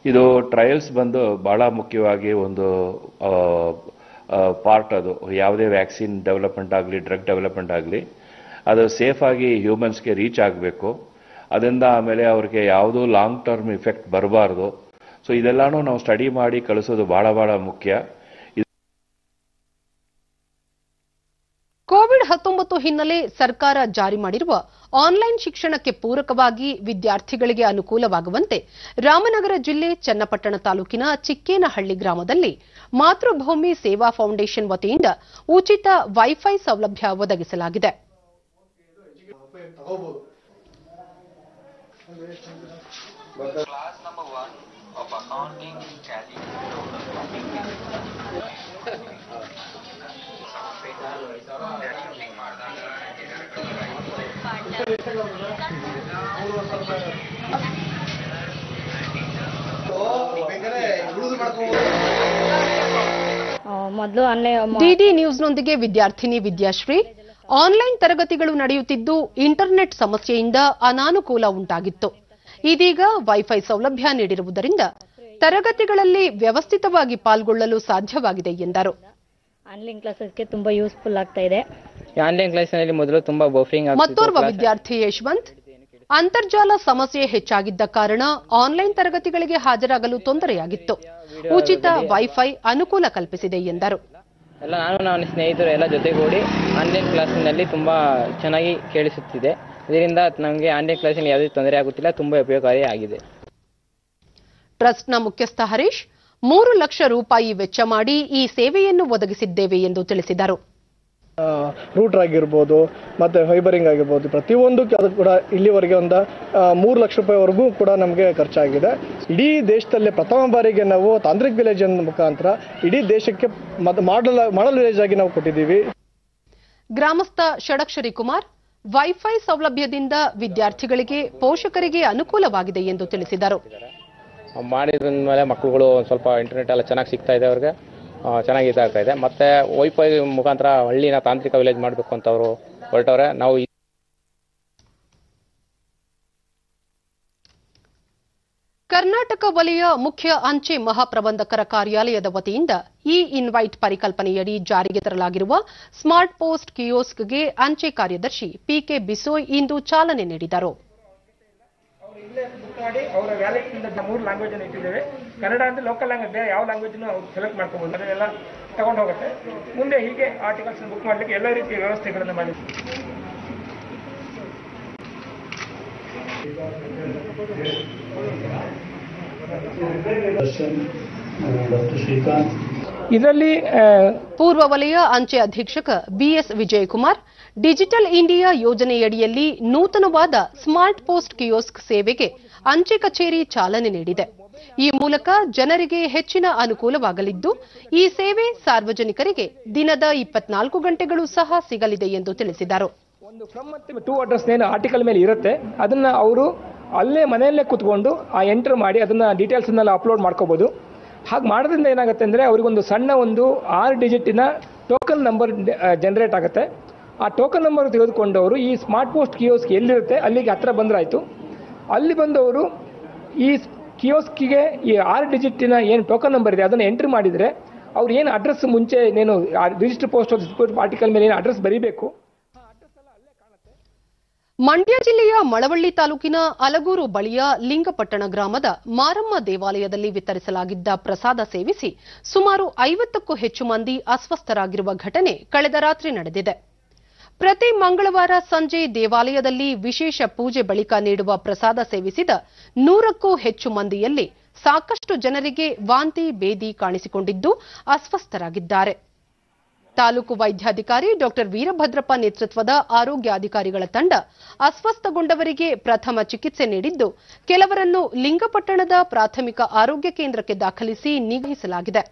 ಇದು ಟ್ರಯಲ್ಸ್ ಬಂದು ಬಹಳ ಮುಖ್ಯವಾಗಿ ಒಂದು ಪಾರ್ಟ್ ಅದು. ಯಾವುದೇ ವ್ಯಾಕ್ಸಿನ್ ಡೆವಲಪ್ಮೆಂಟ್ ಆಗಲಿ ಡ್ರಗ್ ಡೆವಲಪ್ಮೆಂಟ್ ಆಗಲಿ, ಅದು ಸೇಫ್ ಆಗಿ ಹ್ಯೂಮನ್ಸ್ಗೆ ರೀಚ್ ಆಗಬೇಕು. ಅದರಿಂದ ಆಮೇಲೆ ಅವ್ರಿಗೆ ಯಾವುದೂ ಲಾಂಗ್ ಟರ್ಮ್ ಇಫೆಕ್ಟ್ ಬರಬಾರ್ದು. ಸೊ ಇದೆಲ್ಲಾನು ನಾವು ಸ್ಟಡಿ ಮಾಡಿ ಕಳಿಸೋದು ಬಹಳ ಬಹಳ ಮುಖ್ಯ. ಕೋವಿಡ್ ಹತ್ತೊಂಬತ್ತು ಹಿನ್ನೆಲೆ ಸರ್ಕಾರ ಜಾರಿ ಮಾಡಿರುವ ಆನ್ಲೈನ್ ಶಿಕ್ಷಣಕ್ಕೆ ಪೂರಕವಾಗಿ ವಿದ್ಯಾರ್ಥಿಗಳಿಗೆ ಅನುಕೂಲವಾಗುವಂತೆ ರಾಮನಗರ ಜಿಲ್ಲೆ ಚನ್ನಪಟ್ಟಣ ತಾಲೂಕಿನ ಚಿಕ್ಕೇನಹಳ್ಳಿ ಗ್ರಾಮದಲ್ಲಿ ಮಾತೃಭೂಮಿ ಸೇವಾ ಫೌಂಡೇಶನ್ ವತಿಯಿಂದ ಉಚಿತ ವೈಫೈ ಸೌಲಭ್ಯ ಒದಗಿಸಲಾಗಿದೆ. ಮೊದಲು ಡಿಡಿ ನ್ಯೂಸ್ನೊಂದಿಗೆ ವಿದ್ಯಾರ್ಥಿನಿ ವಿದ್ಯಾಶ್ರೀ. ಆನ್ಲೈನ್ ತರಗತಿಗಳು ನಡೆಯುತ್ತಿದ್ದು ಇಂಟರ್ನೆಟ್ ಸಮಸ್ಯೆಯಿಂದ ಅನಾನುಕೂಲ ಉಂಟಾಗಿತ್ತು. ಇದೀಗ ವೈಫೈ ಸೌಲಭ್ಯ ನೀಡಿರುವುದರಿಂದ ತರಗತಿಗಳಲ್ಲಿ ವ್ಯವಸ್ಥಿತವಾಗಿ ಪಾಲ್ಗೊಳ್ಳಲು ಸಾಧ್ಯವಾಗಿದೆ ಎಂದರು. ಆನ್ಲೈನ್ ಕ್ಲಾಸಸ್ಗೆ ತುಂಬಾ ಯೂಸ್ಫುಲ್ ಆಗ್ತಾ ಇದೆ. ಆನ್ಲೈನ್ ಕ್ಲಾಸ್ನಲ್ಲಿ ಮೊದಲು ತುಂಬಾ ಬಫರಿಂಗ್ ಮತ್ತೋರ್ವ ವಿದ್ಯಾರ್ಥಿ ಯಶವಂತ್ ಅಂತರ್ಜಾಲ ಸಮಸ್ಯೆ ಹೆಚ್ಚಾಗಿದ್ದ ಕಾರಣ ಆನ್ಲೈನ್ ತರಗತಿಗಳಿಗೆ ಹಾಜರಾಗಲು ತೊಂದರೆಯಾಗಿತ್ತು. ಉಚಿತ ವೈಫೈ ಅನುಕೂಲ ಕಲ್ಪಿಸಿದೆ ಎಂದರು. ಎಲ್ಲ ನಾನು ನನ್ನ ಸ್ನೇಹಿತರು ಎಲ್ಲ ಜೊತೆಗೂಡಿ ಆನ್ಲೈನ್ ಕ್ಲಾಸಿನಲ್ಲಿ ತುಂಬಾ ಚೆನ್ನಾಗಿ ಕೇಳಿಸುತ್ತಿದೆ. ಇದರಿಂದ ನಮಗೆ ಆನ್ಲೈನ್ ಕ್ಲಾಸಿನಲ್ಲಿ ಯಾವುದೇ ತೊಂದರೆ ಆಗುತ್ತಿಲ್ಲ ತುಂಬಾ ಉಪಯೋಗಕಾರಿ ಆಗಿದೆ. ಟ್ರಸ್ಟ್ನ ಮುಖ್ಯಸ್ಥ ಹರೀಶ್ ಮೂರು ಲಕ್ಷ ರೂಪಾಯಿ ವೆಚ್ಚ ಮಾಡಿ ಈ ಸೇವೆಯನ್ನು ಒದಗಿಸಿದ್ದೇವೆ ಎಂದು ತಿಳಿಸಿದರು. ರೂಟರ್ ಆಗಿರ್ಬೋದು ಮತ್ತೆ ಫೈಬರಿಂಗ್ ಆಗಿರ್ಬೋದು ಪ್ರತಿಯೊಂದಕ್ಕೆ ಅದು ಕೂಡ ಇಲ್ಲಿವರೆಗೆ ಒಂದು ಮೂರು ಲಕ್ಷ ರೂಪಾಯಿವರೆಗೂ ಕೂಡ ನಮಗೆ ಖರ್ಚಾಗಿದೆ. ಇಡೀ ದೇಶದಲ್ಲೇ ಪ್ರಥಮ ಬಾರಿಗೆ ನಾವು ತಾಂತ್ರಿಕ ವಿಲೇಜ್ ಅನ್ನ ಮುಖಾಂತರ ಇಡೀ ದೇಶಕ್ಕೆ ಮಾಡಲ್ ಮಾಡಲ್ ವಿಲೇಜ್ ಆಗಿ ನಾವು ಕೊಟ್ಟಿದ್ದೀವಿ. ಗ್ರಾಮಸ್ಥ ಷಡಕ್ಷರಿ ಕುಮಾರ್ ವೈಫೈ ಸೌಲಭ್ಯದಿಂದ ವಿದ್ಯಾರ್ಥಿಗಳಿಗೆ ಪೋಷಕರಿಗೆ ಅನುಕೂಲವಾಗಿದೆ ಎಂದು ತಿಳಿಸಿದರು. ಮಾಡಿದ ಮೇಲೆ ಮಕ್ಕಳುಗಳು ಒಂದು ಸ್ವಲ್ಪ ಇಂಟರ್ನೆಟ್ ಎಲ್ಲ ಚೆನ್ನಾಗಿ ಸಿಗ್ತಾ ಇದೆ ಅವ್ರಿಗೆ. ಚೆನ್ನಾಗಿ ಇದಾಗ್ತಾ ಇದೆ. ಮತ್ತೆ ವೈಫೈ ಮುಖಾಂತರ ಹಳ್ಳಿನ ತಾಂತ್ರಿಕ ವಿಲೇಜ್ ಮಾಡಬೇಕು ಅಂತ ಅವರು ಹೊರಟವ್ರೆ. ನಾವು ಕರ್ನಾಟಕ ವಲಯ ಮುಖ್ಯ ಅಂಚೆ ಮಹಾಪ್ರಬಂಧಕರ ಕಾರ್ಯಾಲಯದ ವತಿಯಿಂದ ಇ ಇನ್ವೈಟ್ ಪರಿಕಲ್ಪನೆಯಡಿ ಜಾರಿಗೆ ತರಲಾಗಿರುವ ಸ್ಮಾರ್ಟ್ ಪೋಸ್ಟ್ ಕಿಯೋಸ್ಕ್ಗೆ ಅಂಚೆ ಕಾರ್ಯದರ್ಶಿ ಪಿಕೆ ಬಿಸೋಯ್ ಇಂದು ಚಾಲನೆ ನೀಡಿದರು. ಬುಕ್ ಮಾಡಿ ಅವರ ವ್ಯಾಲೆಟ್ ಇಂದ ಮೂರು ಲ್ಯಾಂಗ್ವೇಜ್ ಅನ್ನು ಇಟ್ಟಿದ್ದೇವೆ. ಕನ್ನಡ ಅಂದ್ರೆ ಲೋಕಲ್ ಲ್ಯಾಂಗ್ವೇಜ್ ಬೇರೆ ಯಾವ ಲ್ಯಾಂಗ್ವೇಜ್ ಅವ್ರು ಸೆಲೆಕ್ಟ್ ಮಾಡ್ಕೋಬಹುದು ಅದನ್ನೆಲ್ಲ ತಗೊಂಡು ಹೋಗುತ್ತೆ ಮುಂದೆ ಹೀಗೆ ಆರ್ಟಿಕಲ್ಸ್ ಬುಕ್ ಮಾಡ್ಲಿಕ್ಕೆ ಎಲ್ಲ ರೀತಿಯ ವ್ಯವಸ್ಥೆಗಳನ್ನು ಮಾಡಿ. ಇದರಲ್ಲಿ ಪೂರ್ವ ವಲಯ ಅಂಚೆ ಅಧೀಕ್ಷಕ ಬಿಎಸ್ ವಿಜಯಕುಮಾರ್ ಡಿಜಿಟಲ್ ಇಂಡಿಯಾ ಯೋಜನೆಯಡಿಯಲ್ಲಿ ನೂತನವಾದ ಸ್ಮಾರ್ಟ್ ಪೋಸ್ಟ್ ಕಿಯೋಸ್ಕ್ ಸೇವೆಗೆ ಅಂಚೆ ಕಚೇರಿ ಚಾಲನೆ ನೀಡಿದೆ. ಈ ಮೂಲಕ ಜನರಿಗೆ ಹೆಚ್ಚಿನ ಅನುಕೂಲವಾಗಲಿದ್ದು, ಈ ಸೇವೆ ಸಾರ್ವಜನಿಕರಿಗೆ ದಿನದ ಇಪ್ಪತ್ನಾಲ್ಕು ಗಂಟೆಗಳು ಸಹ ಸಿಗಲಿದೆ ಎಂದು ತಿಳಿಸಿದರು. ಒಂದು ಫ್ರಮ್ ಮತ್ತು ಟೂ ಅಡ್ರೆಸ್ ಏನು ಆರ್ಟಿಕಲ್ ಮೇಲೆ ಇರುತ್ತೆ. ಅದನ್ನ ಅವರು ಅಲ್ಲೇ ಮನೆಯಲ್ಲೇ ಕೂತ್ಕೊಂಡು ಆ ಎಂಟರ್ ಮಾಡಿ ಅದನ್ನ ಡೀಟೇಲ್ಸ್ನೆಲ್ಲ ಅಪ್ಲೋಡ್ ಮಾಡ್ಕೋಬಹುದು ಹಾಗೆ ಮಾಡೋದ್ರಿಂದ ಏನಾಗುತ್ತೆ ಅಂದರೆ ಅವರಿಗೊಂದು ಸಣ್ಣ ಒಂದು ಆರು ಡಿಜಿಟಿನ ಟೋಕನ್ ನಂಬರ್ ಜನರೇಟ್ ಆಗುತ್ತೆ. ಆ ಟೋಕನ್ ನಂಬರ್ ತೆಗೆದುಕೊಂಡವರು ಈ ಸ್ಮಾರ್ಟ್ ಪೋಸ್ಟ್ ಕಿಯೋಸ್ಕ್ ಎಲ್ಲಿರುತ್ತೆ? ಅಲ್ಲಿಗೆ ಹತ್ರ ಬಂದರಾಯಿತು. ಅಲ್ಲಿ ಬಂದವರು ಈ ಕಿಯೋಸ್ಕಿಗೆ ಈ ಆರು ಡಿಜಿಟಿನ ಏನು ಟೋಕನ್ ನಂಬರ್ ಇದೆ, ಅದನ್ನು ಎಂಟ್ರಿ ಮಾಡಿದರೆ ಅವ್ರು ಏನು ಅಡ್ರೆಸ್ ಮುಂಚೆ ಏನು ರಿಜಿಸ್ಟರ್ ಪೋಸ್ಟ್ ಆರ್ಟಿಕಲ್ ಮೇಲೆ ಏನು ಅಡ್ರೆಸ್ ಬರೀಬೇಕು? ಮಂಡ್ಯ ಜಿಲ್ಲೆಯ ಮಳವಳ್ಳಿ ತಾಲೂಕಿನ ಅಲಗೂರು ಬಳಿಯ ಲಿಂಗಪಟ್ಟಣ ಗ್ರಾಮದ ಮಾರಮ್ಮ ದೇವಾಲಯದಲ್ಲಿ ವಿತರಿಸಲಾಗಿದ್ದ ಪ್ರಸಾದ ಸೇವಿಸಿ ಸುಮಾರು ಐವತ್ತಕ್ಕೂ ಹೆಚ್ಚು ಮಂದಿ ಅಸ್ವಸ್ಥರಾಗಿರುವ ಘಟನೆ ಕಳೆದ ರಾತ್ರಿ ನಡೆದಿದೆ. ಪ್ರತಿ ಮಂಗಳವಾರ ಸಂಜೆ ದೇವಾಲಯದಲ್ಲಿ ವಿಶೇಷ ಪೂಜೆ ಬಳಿಕ ನೀಡುವ ಪ್ರಸಾದ ಸೇವಿಸಿದ ನೂರಕ್ಕೂ ಹೆಚ್ಚು ಮಂದಿಯಲ್ಲಿ ಸಾಕಷ್ಟು ಜನರಿಗೆ ವಾಂತಿ ಬೇದಿ ಕಾಣಿಸಿಕೊಂಡಿದ್ದು ಅಸ್ವಸ್ಥರಾಗಿದ್ದಾರೆ. ತಾಲೂಕು ವೈದ್ಯಾಧಿಕಾರಿ ಡಾಕ್ಟರ್ ವೀರಭದ್ರಪ್ಪ ನೇತೃತ್ವದ ಆರೋಗ್ಯಾಧಿಕಾರಿಗಳ ತಂಡ ಅಸ್ವಸ್ಥಗೊಂಡವರಿಗೆ ಪ್ರಥಮ ಚಿಕಿತ್ಸೆ ನೀಡಿದ್ದು, ಕೆಲವರನ್ನು ಲಿಂಗಪಟ್ಟಣದ ಪ್ರಾಥಮಿಕ ಆರೋಗ್ಯ ಕೇಂದ್ರಕ್ಕೆ ದಾಖಲಿಸಿ ನಿಗಹಿಸಲಾಗಿದೆ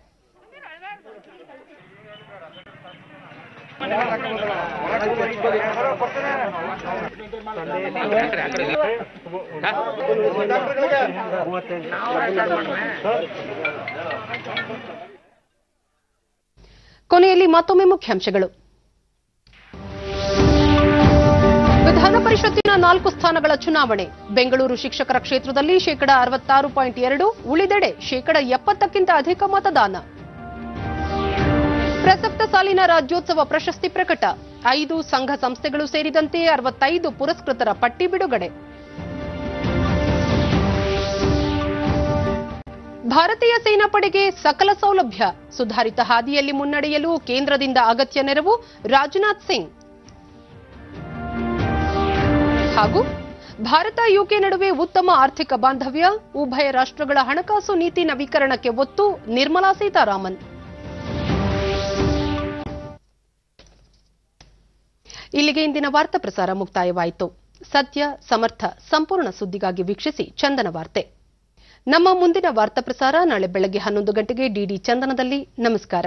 ಕೊನೆಯಲ್ಲಿ ಮತ್ತೊಮ್ಮೆ ಮುಖ್ಯಾಂಶಗಳು. ವಿಧಾನ ಪರಿಷತ್ತಿನ ನಾಲ್ಕು ಸ್ಥಾನಗಳ ಚುನಾವಣೆ. ಬೆಂಗಳೂರು ಶಿಕ್ಷಕರ ಕ್ಷೇತ್ರದಲ್ಲಿ ಶೇಕಡ ಅರವತ್ತಾರು ಪಾಯಿಂಟ್ ಎರಡು, ಉಳಿದೆಡೆ ಶೇಕಡ ಎಪ್ಪತ್ತಕ್ಕಿಂತ ಅಧಿಕ ಮತದಾನ. ಪ್ರಸಕ್ತ ಸಾಲಿನ ರಾಜ್ಯೋತ್ಸವ ಪ್ರಶಸ್ತಿ ಪ್ರಕಟ. ಐದು ಸಂಘ ಸಂಸ್ಥೆಗಳು ಸೇರಿದಂತೆ ಅರವತ್ತೈದು ಪುರಸ್ಕೃತರ ಪಟ್ಟಿ ಬಿಡುಗಡೆ ಭಾರತೀಯ ಸೇನಾಪಡೆಗೆ ಸಕಲ ಸೌಲಭ್ಯ. ಸುಧಾರಿತ ಹಾದಿಯಲ್ಲಿ ಮುನ್ನಡೆಯಲು ಕೇಂದ್ರದಿಂದ ಅಗತ್ಯ ನೆರವು ರಾಜನಾಥ್ ಸಿಂಗ್. ಹಾಗೂ ಭಾರತ ಯುಕೆ ನಡುವೆ ಉತ್ತಮ ಆರ್ಥಿಕ ಬಾಂಧವ್ಯ, ಉಭಯ ರಾಷ್ಟ್ರಗಳ ಹಣಕಾಸು ನೀತಿ ನವೀಕರಣಕ್ಕೆ ಒತ್ತು ನಿರ್ಮಲಾ ಸೀತಾರಾಮನ್. ಇಲ್ಲಿಗೆ ಇಂದಿನ ವಾರ್ತಾ ಪ್ರಸಾರ ಮುಕ್ತಾಯವಾಯಿತು. ಸತ್ಯ ಸಮರ್ಥ ಸಂಪೂರ್ಣ ಸುದ್ದಿಗಾಗಿ ವೀಕ್ಷಿಸಿ ಚಂದನ ವಾರ್ತೆ. ನಮ್ಮ ಮುಂದಿನ ವಾರ್ತಾ ಪ್ರಸಾರ ನಾಳೆ ಬೆಳಗ್ಗೆ ಹನ್ನೊಂದು ಗಂಟೆಗೆ ಡಿಡಿ ಚಂದನದಲ್ಲಿ. ನಮಸ್ಕಾರ.